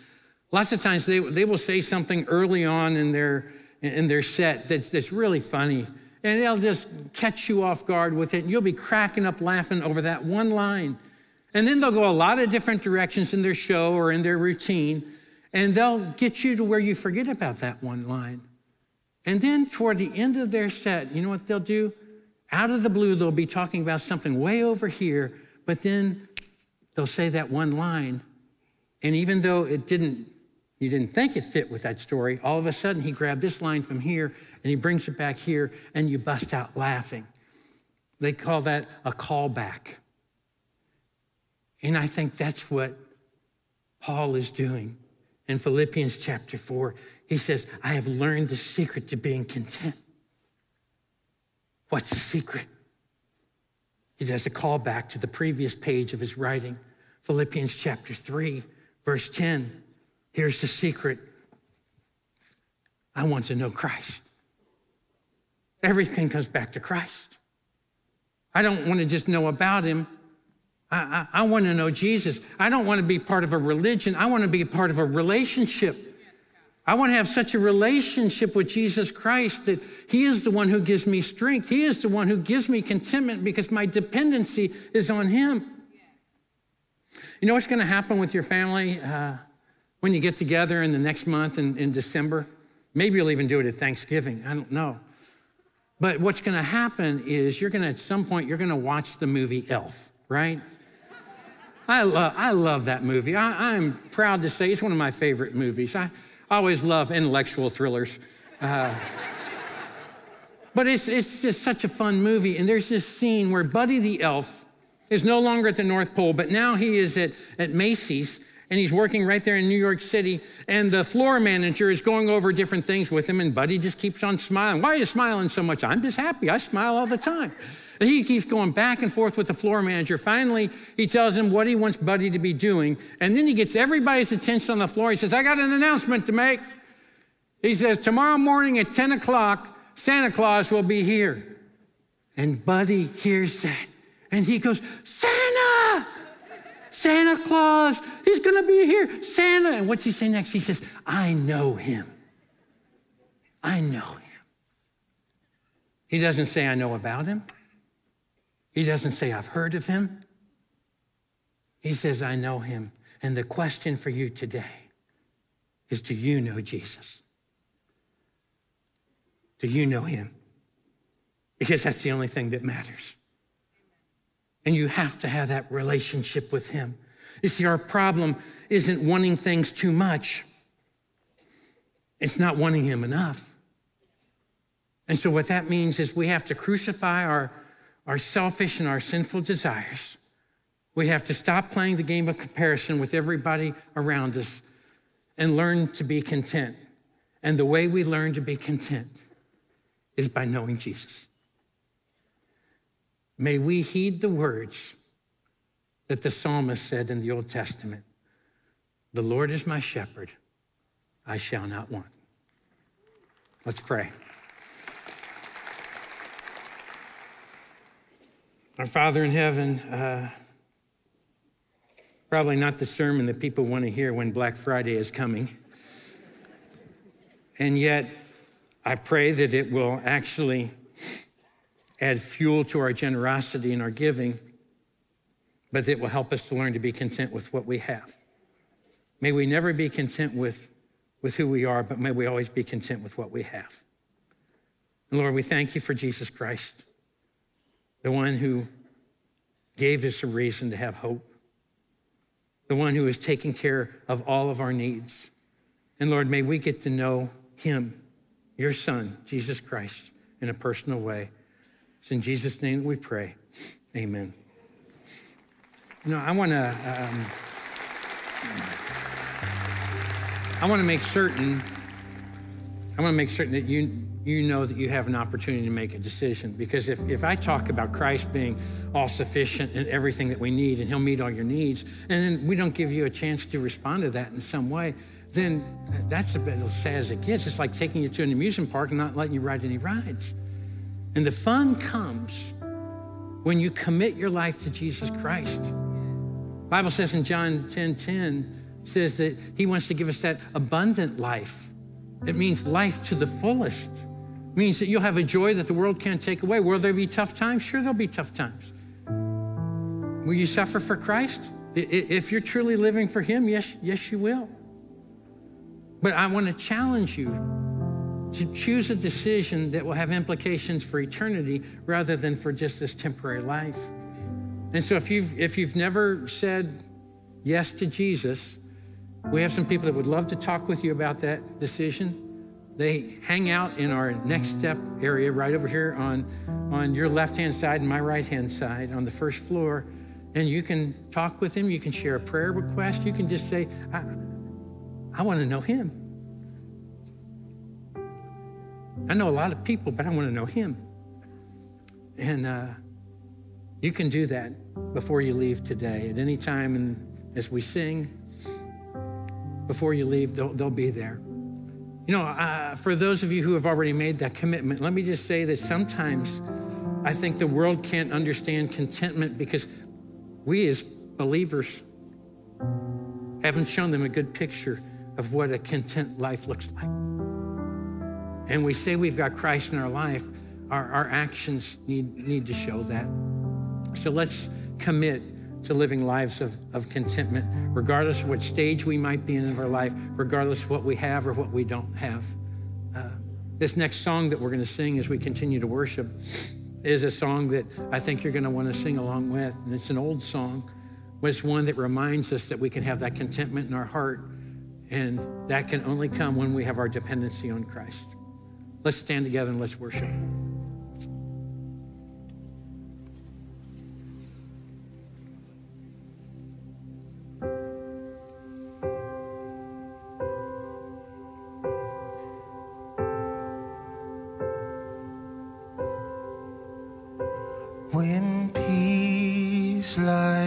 lots of times they, they will say something early on in their, in their set that's, that's really funny. And they'll just catch you off guard with it, and you'll be cracking up laughing over that one line. And then they'll go a lot of different directions in their show or in their routine, and they'll get you to where you forget about that one line. And then toward the end of their set, you know what they'll do? Out of the blue, they'll be talking about something way over here, but then they'll say that one line. And even though it didn't, you didn't think it fit with that story, all of a sudden he grabbed this line from here and he brings it back here, and you bust out laughing. They call that a callback. And I think that's what Paul is doing in Philippians chapter 4. He says, I have learned the secret to being content. What's the secret? He does a callback to the previous page of his writing, Philippians chapter 3, verse 10. Here's the secret I want to know Christ. Everything comes back to Christ. I don't want to just know about him. I, I, I want to know Jesus. I don't want to be part of a religion. I want to be part of a relationship. I want to have such a relationship with Jesus Christ that He is the one who gives me strength. He is the one who gives me contentment because my dependency is on Him. You know what's going to happen with your family uh, when you get together in the next month in, in December? Maybe you'll even do it at Thanksgiving. I don't know. But what's going to happen is you're going to, at some point, you're going to watch the movie Elf, right? I love, I love that movie. I, I'm proud to say it's one of my favorite movies. I, I always love intellectual thrillers. Uh, but it's, it's just such a fun movie. And there's this scene where Buddy the Elf is no longer at the North Pole, but now he is at, at Macy's and he's working right there in New York City. And the floor manager is going over different things with him, and Buddy just keeps on smiling. Why are you smiling so much? I'm just happy. I smile all the time. And he keeps going back and forth with the floor manager. Finally, he tells him what he wants Buddy to be doing. And then he gets everybody's attention on the floor. He says, I got an announcement to make. He says, Tomorrow morning at 10 o'clock, Santa Claus will be here. And Buddy hears that. And he goes, Santa! Santa Claus, he's gonna be here. Santa. And what's he say next? He says, I know him. I know him. He doesn't say, I know about him. He doesn't say, I've heard of him. He says, I know him. And the question for you today is do you know Jesus? Do you know him? Because that's the only thing that matters. And you have to have that relationship with him. You see, our problem isn't wanting things too much, it's not wanting him enough. And so, what that means is we have to crucify our, our selfish and our sinful desires. We have to stop playing the game of comparison with everybody around us and learn to be content. And the way we learn to be content is by knowing Jesus. May we heed the words that the psalmist said in the Old Testament The Lord is my shepherd, I shall not want. Let's pray. Our Father in heaven, uh, probably not the sermon that people want to hear when Black Friday is coming. And yet, I pray that it will actually add fuel to our generosity and our giving, but it will help us to learn to be content with what we have. May we never be content with, with who we are, but may we always be content with what we have. And Lord, we thank you for Jesus Christ, the one who gave us a reason to have hope, the one who is taking care of all of our needs. And Lord, may we get to know him, your son, Jesus Christ, in a personal way. It's in Jesus' name we pray. Amen. You know, I want to. Um, I want to make certain. I want to make certain that you you know that you have an opportunity to make a decision. Because if, if I talk about Christ being all sufficient and everything that we need, and He'll meet all your needs, and then we don't give you a chance to respond to that in some way, then that's about as sad as it gets. It's like taking you to an amusement park and not letting you ride any rides. And the fun comes when you commit your life to Jesus Christ. Bible says in John 10 10, says that he wants to give us that abundant life. It means life to the fullest. It means that you'll have a joy that the world can't take away. Will there be tough times? Sure, there'll be tough times. Will you suffer for Christ? If you're truly living for him, yes, yes, you will. But I want to challenge you to choose a decision that will have implications for eternity rather than for just this temporary life. And so if you've if you've never said yes to Jesus, we have some people that would love to talk with you about that decision. They hang out in our next step area right over here on, on your left hand side and my right hand side on the first floor. And you can talk with him. You can share a prayer request. You can just say, I, I want to know him. I know a lot of people, but I want to know him. And uh, you can do that before you leave today at any time. And as we sing, before you leave, they'll, they'll be there. You know, uh, for those of you who have already made that commitment, let me just say that sometimes I think the world can't understand contentment because we as believers haven't shown them a good picture of what a content life looks like. And we say we've got Christ in our life, our, our actions need, need to show that. So let's commit to living lives of, of contentment, regardless of what stage we might be in of our life, regardless of what we have or what we don't have. Uh, this next song that we're going to sing as we continue to worship is a song that I think you're going to want to sing along with. And it's an old song, but it's one that reminds us that we can have that contentment in our heart. And that can only come when we have our dependency on Christ. Let's stand together and let's worship. When peace like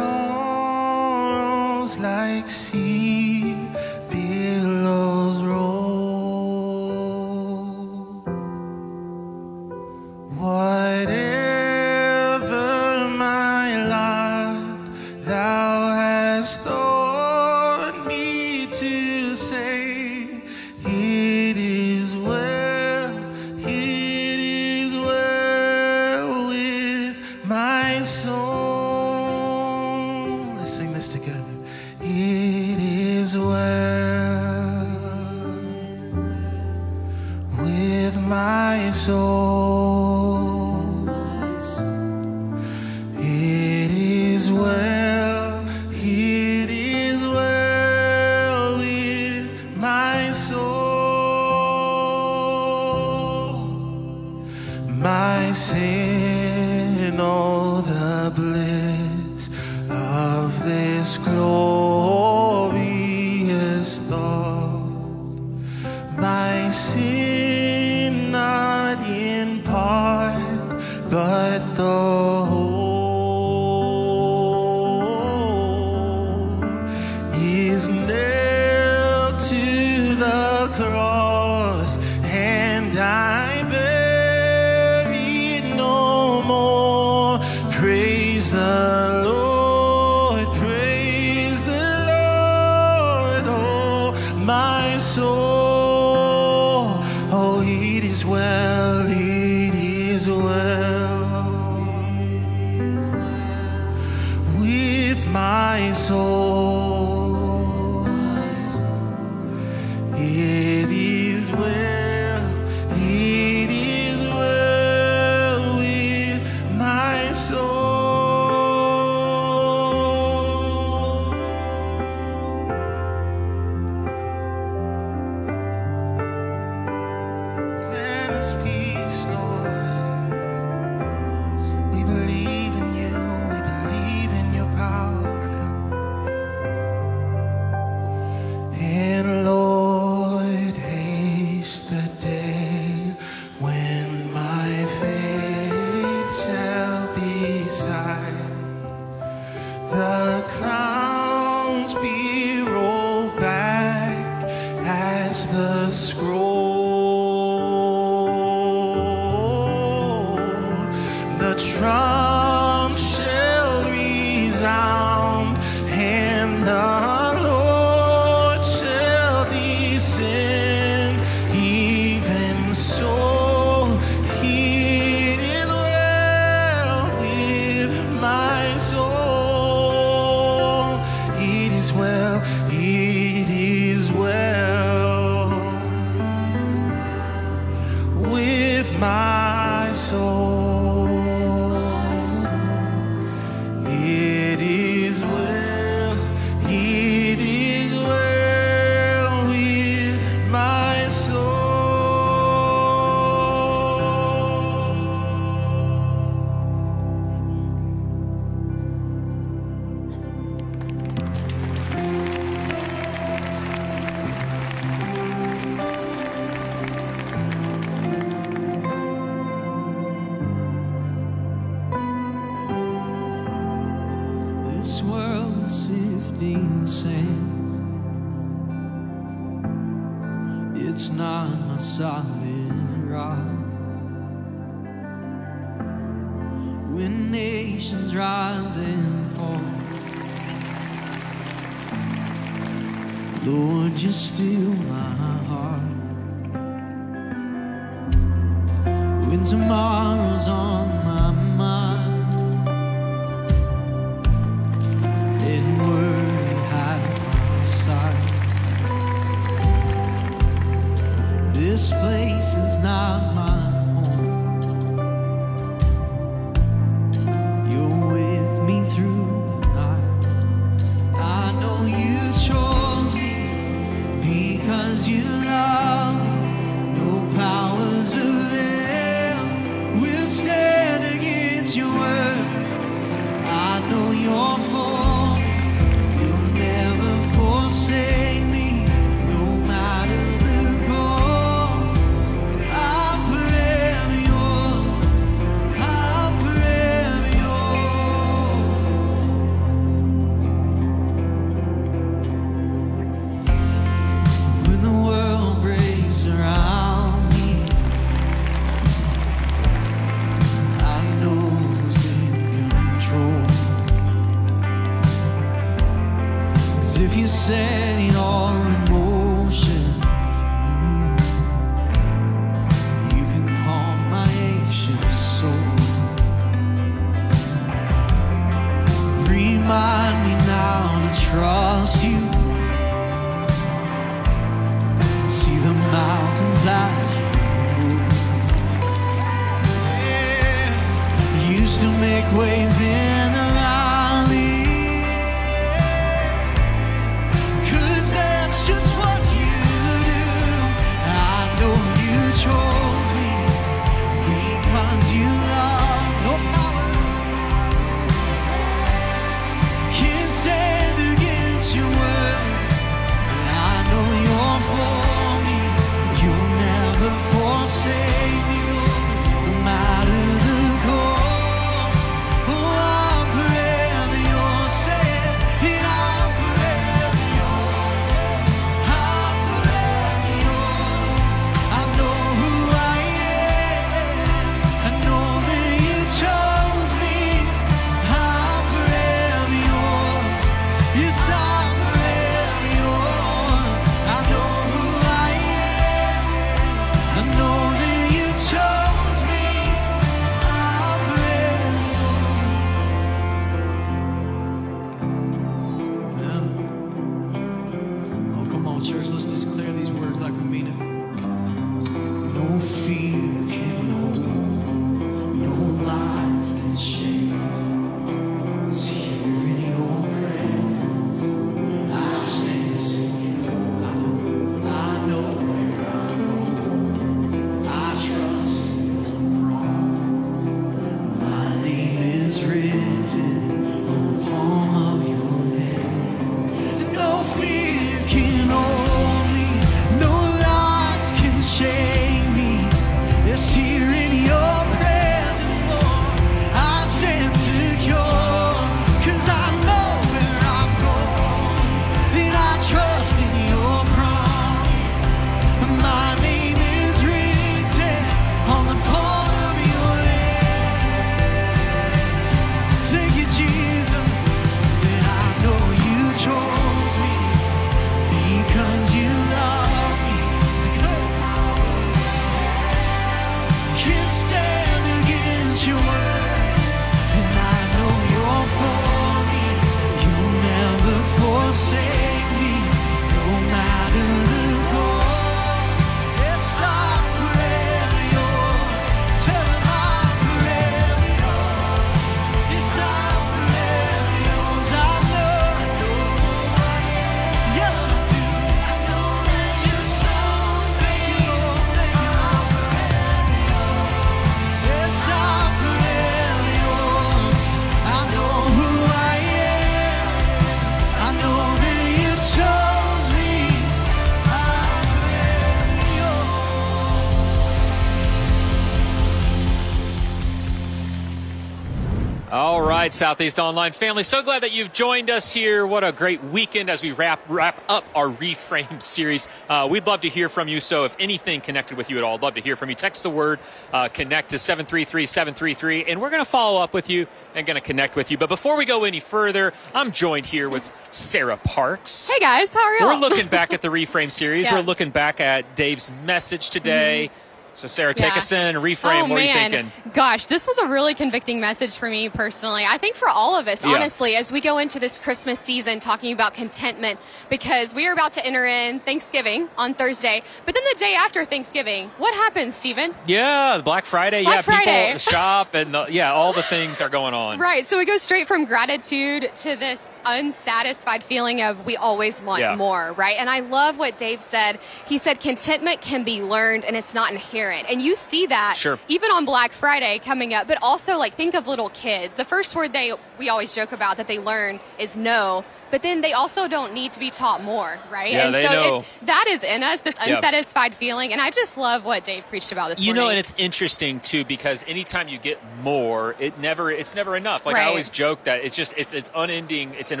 Southeast Online family. So glad that you've joined us here. What a great weekend as we wrap wrap up our <laughs> Reframe series. Uh, we'd love to hear from you. So if anything connected with you at all, I'd love to hear from you. Text the word uh, connect to 733-733, and we're going to follow up with you and going to connect with you. But before we go any further, I'm joined here with Sarah Parks. Hey guys, how are you? We're looking back at the Reframe series. <laughs> Yeah. We're looking back at Dave's message today. So Sarah, take Yeah. us in reframe. Oh, what are you man. thinking? Gosh, this was a really convicting message for me personally. I think for all of us, Yeah. honestly, as we go into this Christmas season talking about contentment, because we are about to enter in Thanksgiving on Thursday, but then the day after Thanksgiving, what happens, Stephen? Yeah, Black Friday. Black yeah, Friday. people shop and uh, yeah, all the things are going on. Right, so we go straight from gratitude to this unsatisfied feeling of we always want Yeah. more, right? And I love what Dave said. He said contentment can be learned and it's not inherent. And you see that Sure. even on Black Friday coming up, but also like think of little kids. The first word they we always joke about that they learn is no, but then they also don't need to be taught more, right? Yeah, and they so know. It, that is in us, this Yeah. unsatisfied feeling. And I just love what Dave preached about this You know, and it's interesting too because anytime you get more, it never it's never enough. Like I always joke that it's just it's it's unending. It's an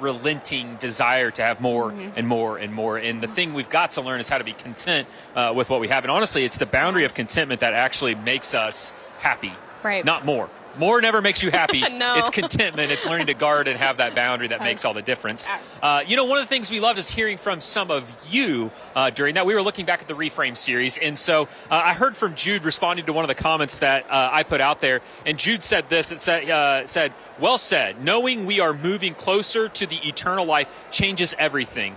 unrelenting desire to have more Mm-hmm. and more and more. And the thing we've got to learn is how to be content uh, with what we have. And honestly, it's the boundary of contentment that actually makes us happy, Right. Not more. More never makes you happy. <laughs> No. It's contentment. It's learning to guard and have that boundary that makes all the difference. Uh, you know, one of the things we loved is hearing from some of you uh, during that. We were looking back at the Reframe series, and so uh, I heard from Jude responding to one of the comments that uh, I put out there, and Jude said this. It said, uh, said, "Well said. Knowing we are moving closer to the eternal life changes everything.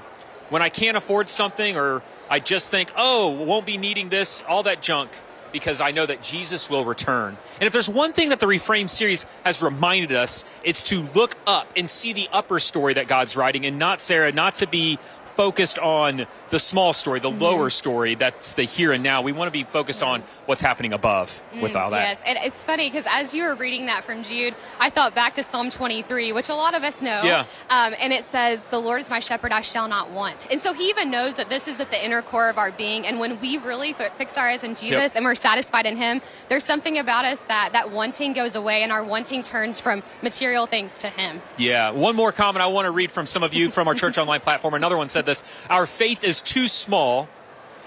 When I can't afford something, or I just think, oh, won't be needing this, all that junk." Because I know that Jesus will return. And if there's one thing that the Reframe series has reminded us, it's to look up and see the upper story that God's writing and not, Sarah, not to be focused on the small story, the lower story that's the here and now. We want to be focused on what's happening above with all that. Yes, and it's funny because as you were reading that from Jude, I thought back to Psalm 23, which a lot of us know. Yeah. Um, and it says, "The Lord is my shepherd; I shall not want." And so He even knows that this is at the inner core of our being. And when we really fix our eyes on Jesus and we're satisfied in Him, there's something about us that that wanting goes away, and our wanting turns from material things to Him. Yeah. One more comment I want to read from some of you from our church <laughs> online platform. Another one said this Our faith is too small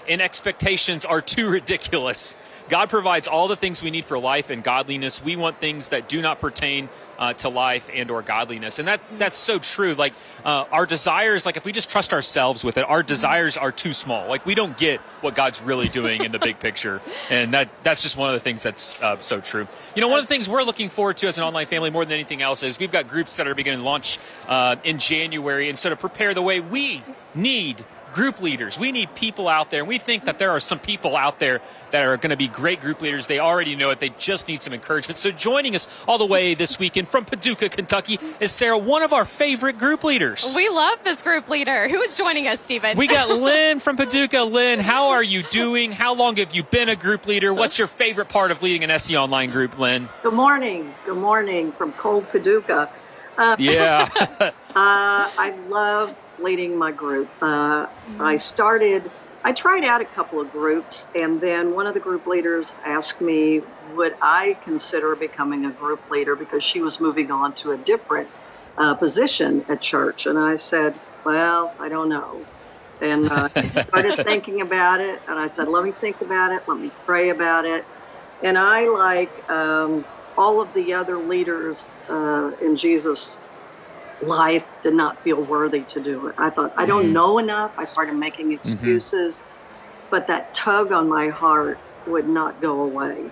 and expectations are too ridiculous. God provides all the things we need for life and godliness. We want things that do not pertain uh, to life and or godliness, and that that's so true. Like uh, our desires, like if we just trust ourselves with it, our desires are too small. Like we don't get what God's really doing in the big picture, <laughs> and that that's just one of the things that's uh, so true. You know, one of the things we're looking forward to as an online family more than anything else is we've got groups that are beginning to launch uh, in January, and so to prepare the way we need group leaders. We need people out there. And we think that there are some people out there that are going to be great group leaders. They already know it. They just need some encouragement. So joining us all the way this weekend from Paducah, Kentucky is Sarah, one of our favorite group leaders. We love this group leader. Who is joining us, Stephen? We got <laughs> Lynn from Paducah. Lynn, how are you doing? How long have you been a group leader? What's your favorite part of leading an SE Online group, Lynn? Good morning. Good morning from cold Paducah. Yeah. <laughs> Uh, I love leading my group. Uh, I started, I tried out a couple of groups, and then one of the group leaders asked me, would I consider becoming a group leader because she was moving on to a different uh, position at church. And I said, well, I don't know. And uh, I started <laughs> thinking about it, and I said, let me think about it, let me pray about it. And I, like um, all of the other leaders uh, in Jesus' life, did not feel worthy to do it. I thought, I don't know enough. I started making excuses, but that tug on my heart would not go away.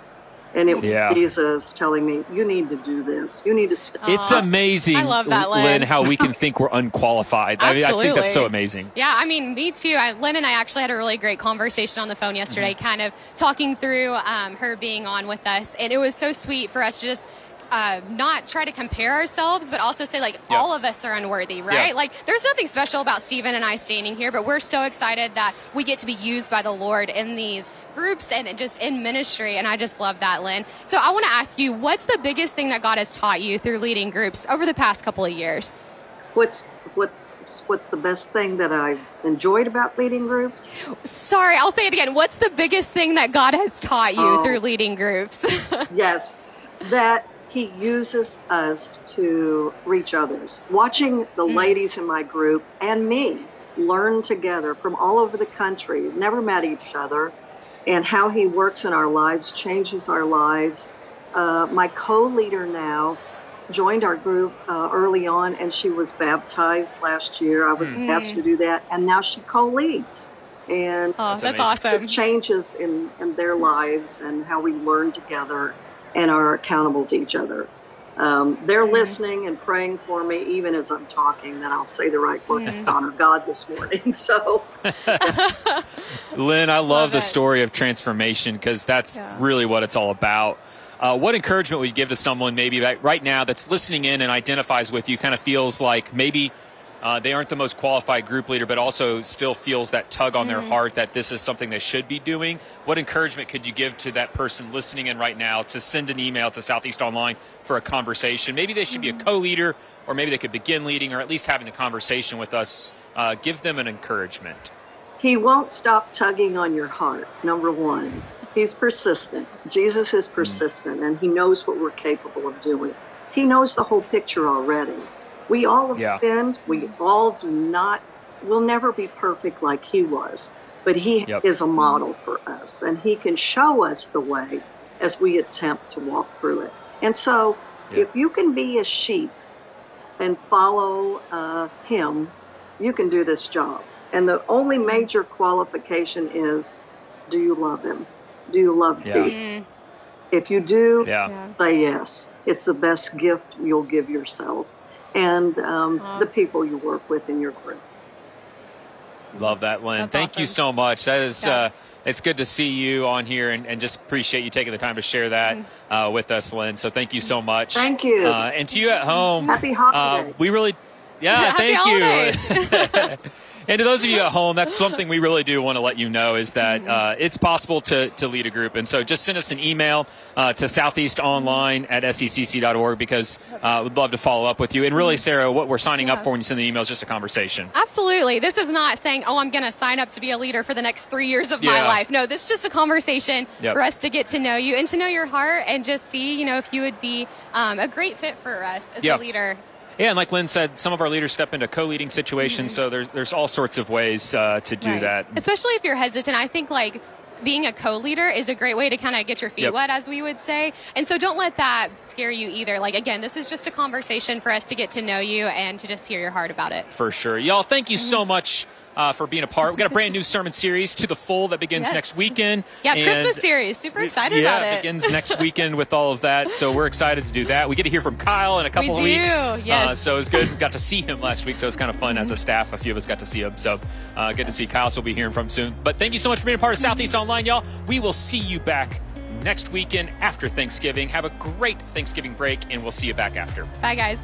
And it Yeah. was Jesus telling me, you need to do this. You need to stop. It's amazing, I love that, Lynn. Lynn, how we can <laughs> think we're unqualified. I, mean, I think that's so Absolutely. amazing. Yeah, I mean, me too. I, Lynn and I actually had a really great conversation on the phone yesterday, Mm-hmm. kind of talking through um, her being on with us. And it was so sweet for us to just uh, not try to compare ourselves, but also say, like, Yeah. all of us are unworthy, right? Yeah. Like, there's nothing special about Stephen and I standing here, but we're so excited that we get to be used by the Lord in these groups and just in ministry. And I just love that, Lynn. So I want to ask you, what's the biggest thing that God has taught you through leading groups over the past couple of years? what's what's what's the best thing that I've enjoyed about leading groups? Sorry, I'll say it again. What's the biggest thing that God has taught you Oh. through leading groups? <laughs> Yes, that he uses us to reach others. Watching the Mm. ladies in my group and me learn together from all over the country, never met each other, and how he works in our lives, changes our lives. Uh, my co leader now joined our group uh, early on, and she was baptized last year. I was Mm. asked to do that, and now she co leads. And Oh, That's that's, awesome. it changes in, in their lives and how we learn together and are accountable to each other. Um, they're Mhm. listening and praying for me, even as I'm talking, that I'll say the right word to honor God this morning. <laughs> So, Lynn, I love, Love the it. story of transformation because that's Yeah. really what it's all about. Uh, what encouragement would you give to someone maybe right- right now that's listening in and identifies with you, kind of feels like maybe uh, they aren't the most qualified group leader, but also still feels that tug on their Mm-hmm. heart that this is something they should be doing? What encouragement could you give to that person listening in right now to send an email to Southeast Online for a conversation? Maybe they should be a Mm-hmm. co leader, or maybe they could begin leading, or at least having the conversation with us. Uh, give them an encouragement. He won't stop tugging on your heart, number one. He's persistent. Jesus is persistent, and he knows what we're capable of doing. He knows the whole picture already. We all have Yeah. sinned. We all do not, we'll never be perfect like he was, but he Yep. is a model for us, and he can show us the way as we attempt to walk through it. And so, Yeah. if you can be a sheep and follow uh, him, you can do this job. And the only major qualification is do you love him? Do you love Yeah. Jesus? Mm, If you do, Yeah. yeah. say yes. It's the best gift you'll give yourself and um, Aw. the people you work with in your group. Love that, Lynn. That's Thank you so much. That is, Yeah. uh, it's good to see you on here and, and just appreciate you taking the time to share that uh, with us, Lynn. So thank you so much. Mm-hmm. Thank you. Uh, and to you at home, Happy uh, holidays. we really, yeah, <laughs> Happy thank holidays. you. <laughs> <laughs> and to those of you at home, that's something we really do want to let you know is that Mm-hmm. uh, it's possible to, to lead a group. And so just send us an email uh, to southeastonline at secc.org because uh, we'd love to follow up with you. And really, Sarah, what we're signing up Mm-hmm. For when you send the email is just a conversation. Absolutely. This is not saying, oh, I'm going to sign up to be a leader for the next three years of my life. No, this is just a conversation Yep. for us to get to know you and to know your heart and just see, you know, if you would be um, a great fit for us as Yeah. a leader. Yeah, and like Lynn said, some of our leaders step into co-leading situations, so there's there's all sorts of ways uh, to do Mm-hmm. Right. that. Especially if you're hesitant. I think like being a co-leader is a great way to kind of get your feet Yep. wet, as we would say. And so don't let that scare you either. Like again, this is just a conversation for us to get to know you and to just hear your heart about it. For sure, y'all. Thank you so much uh, for being a part. We got a brand new sermon series to the full that begins Yes. next weekend. Yeah, And- Christmas series. Super excited yeah, about it. Yeah, it begins next <laughs> weekend with all of that. So we're excited to do that. We get to hear from Kyle in a couple We of do, weeks. Uh, yes. so it's good. We got to see him last week, so it's kind of fun as a staff. A few of us got to see him. So uh, good to see Kyle. So we'll be hearing from soon. But thank you so much for being a part of Southeast Online, y'all. We will see you back next weekend after Thanksgiving. Have a great Thanksgiving break, and we'll see you back after. Bye, guys.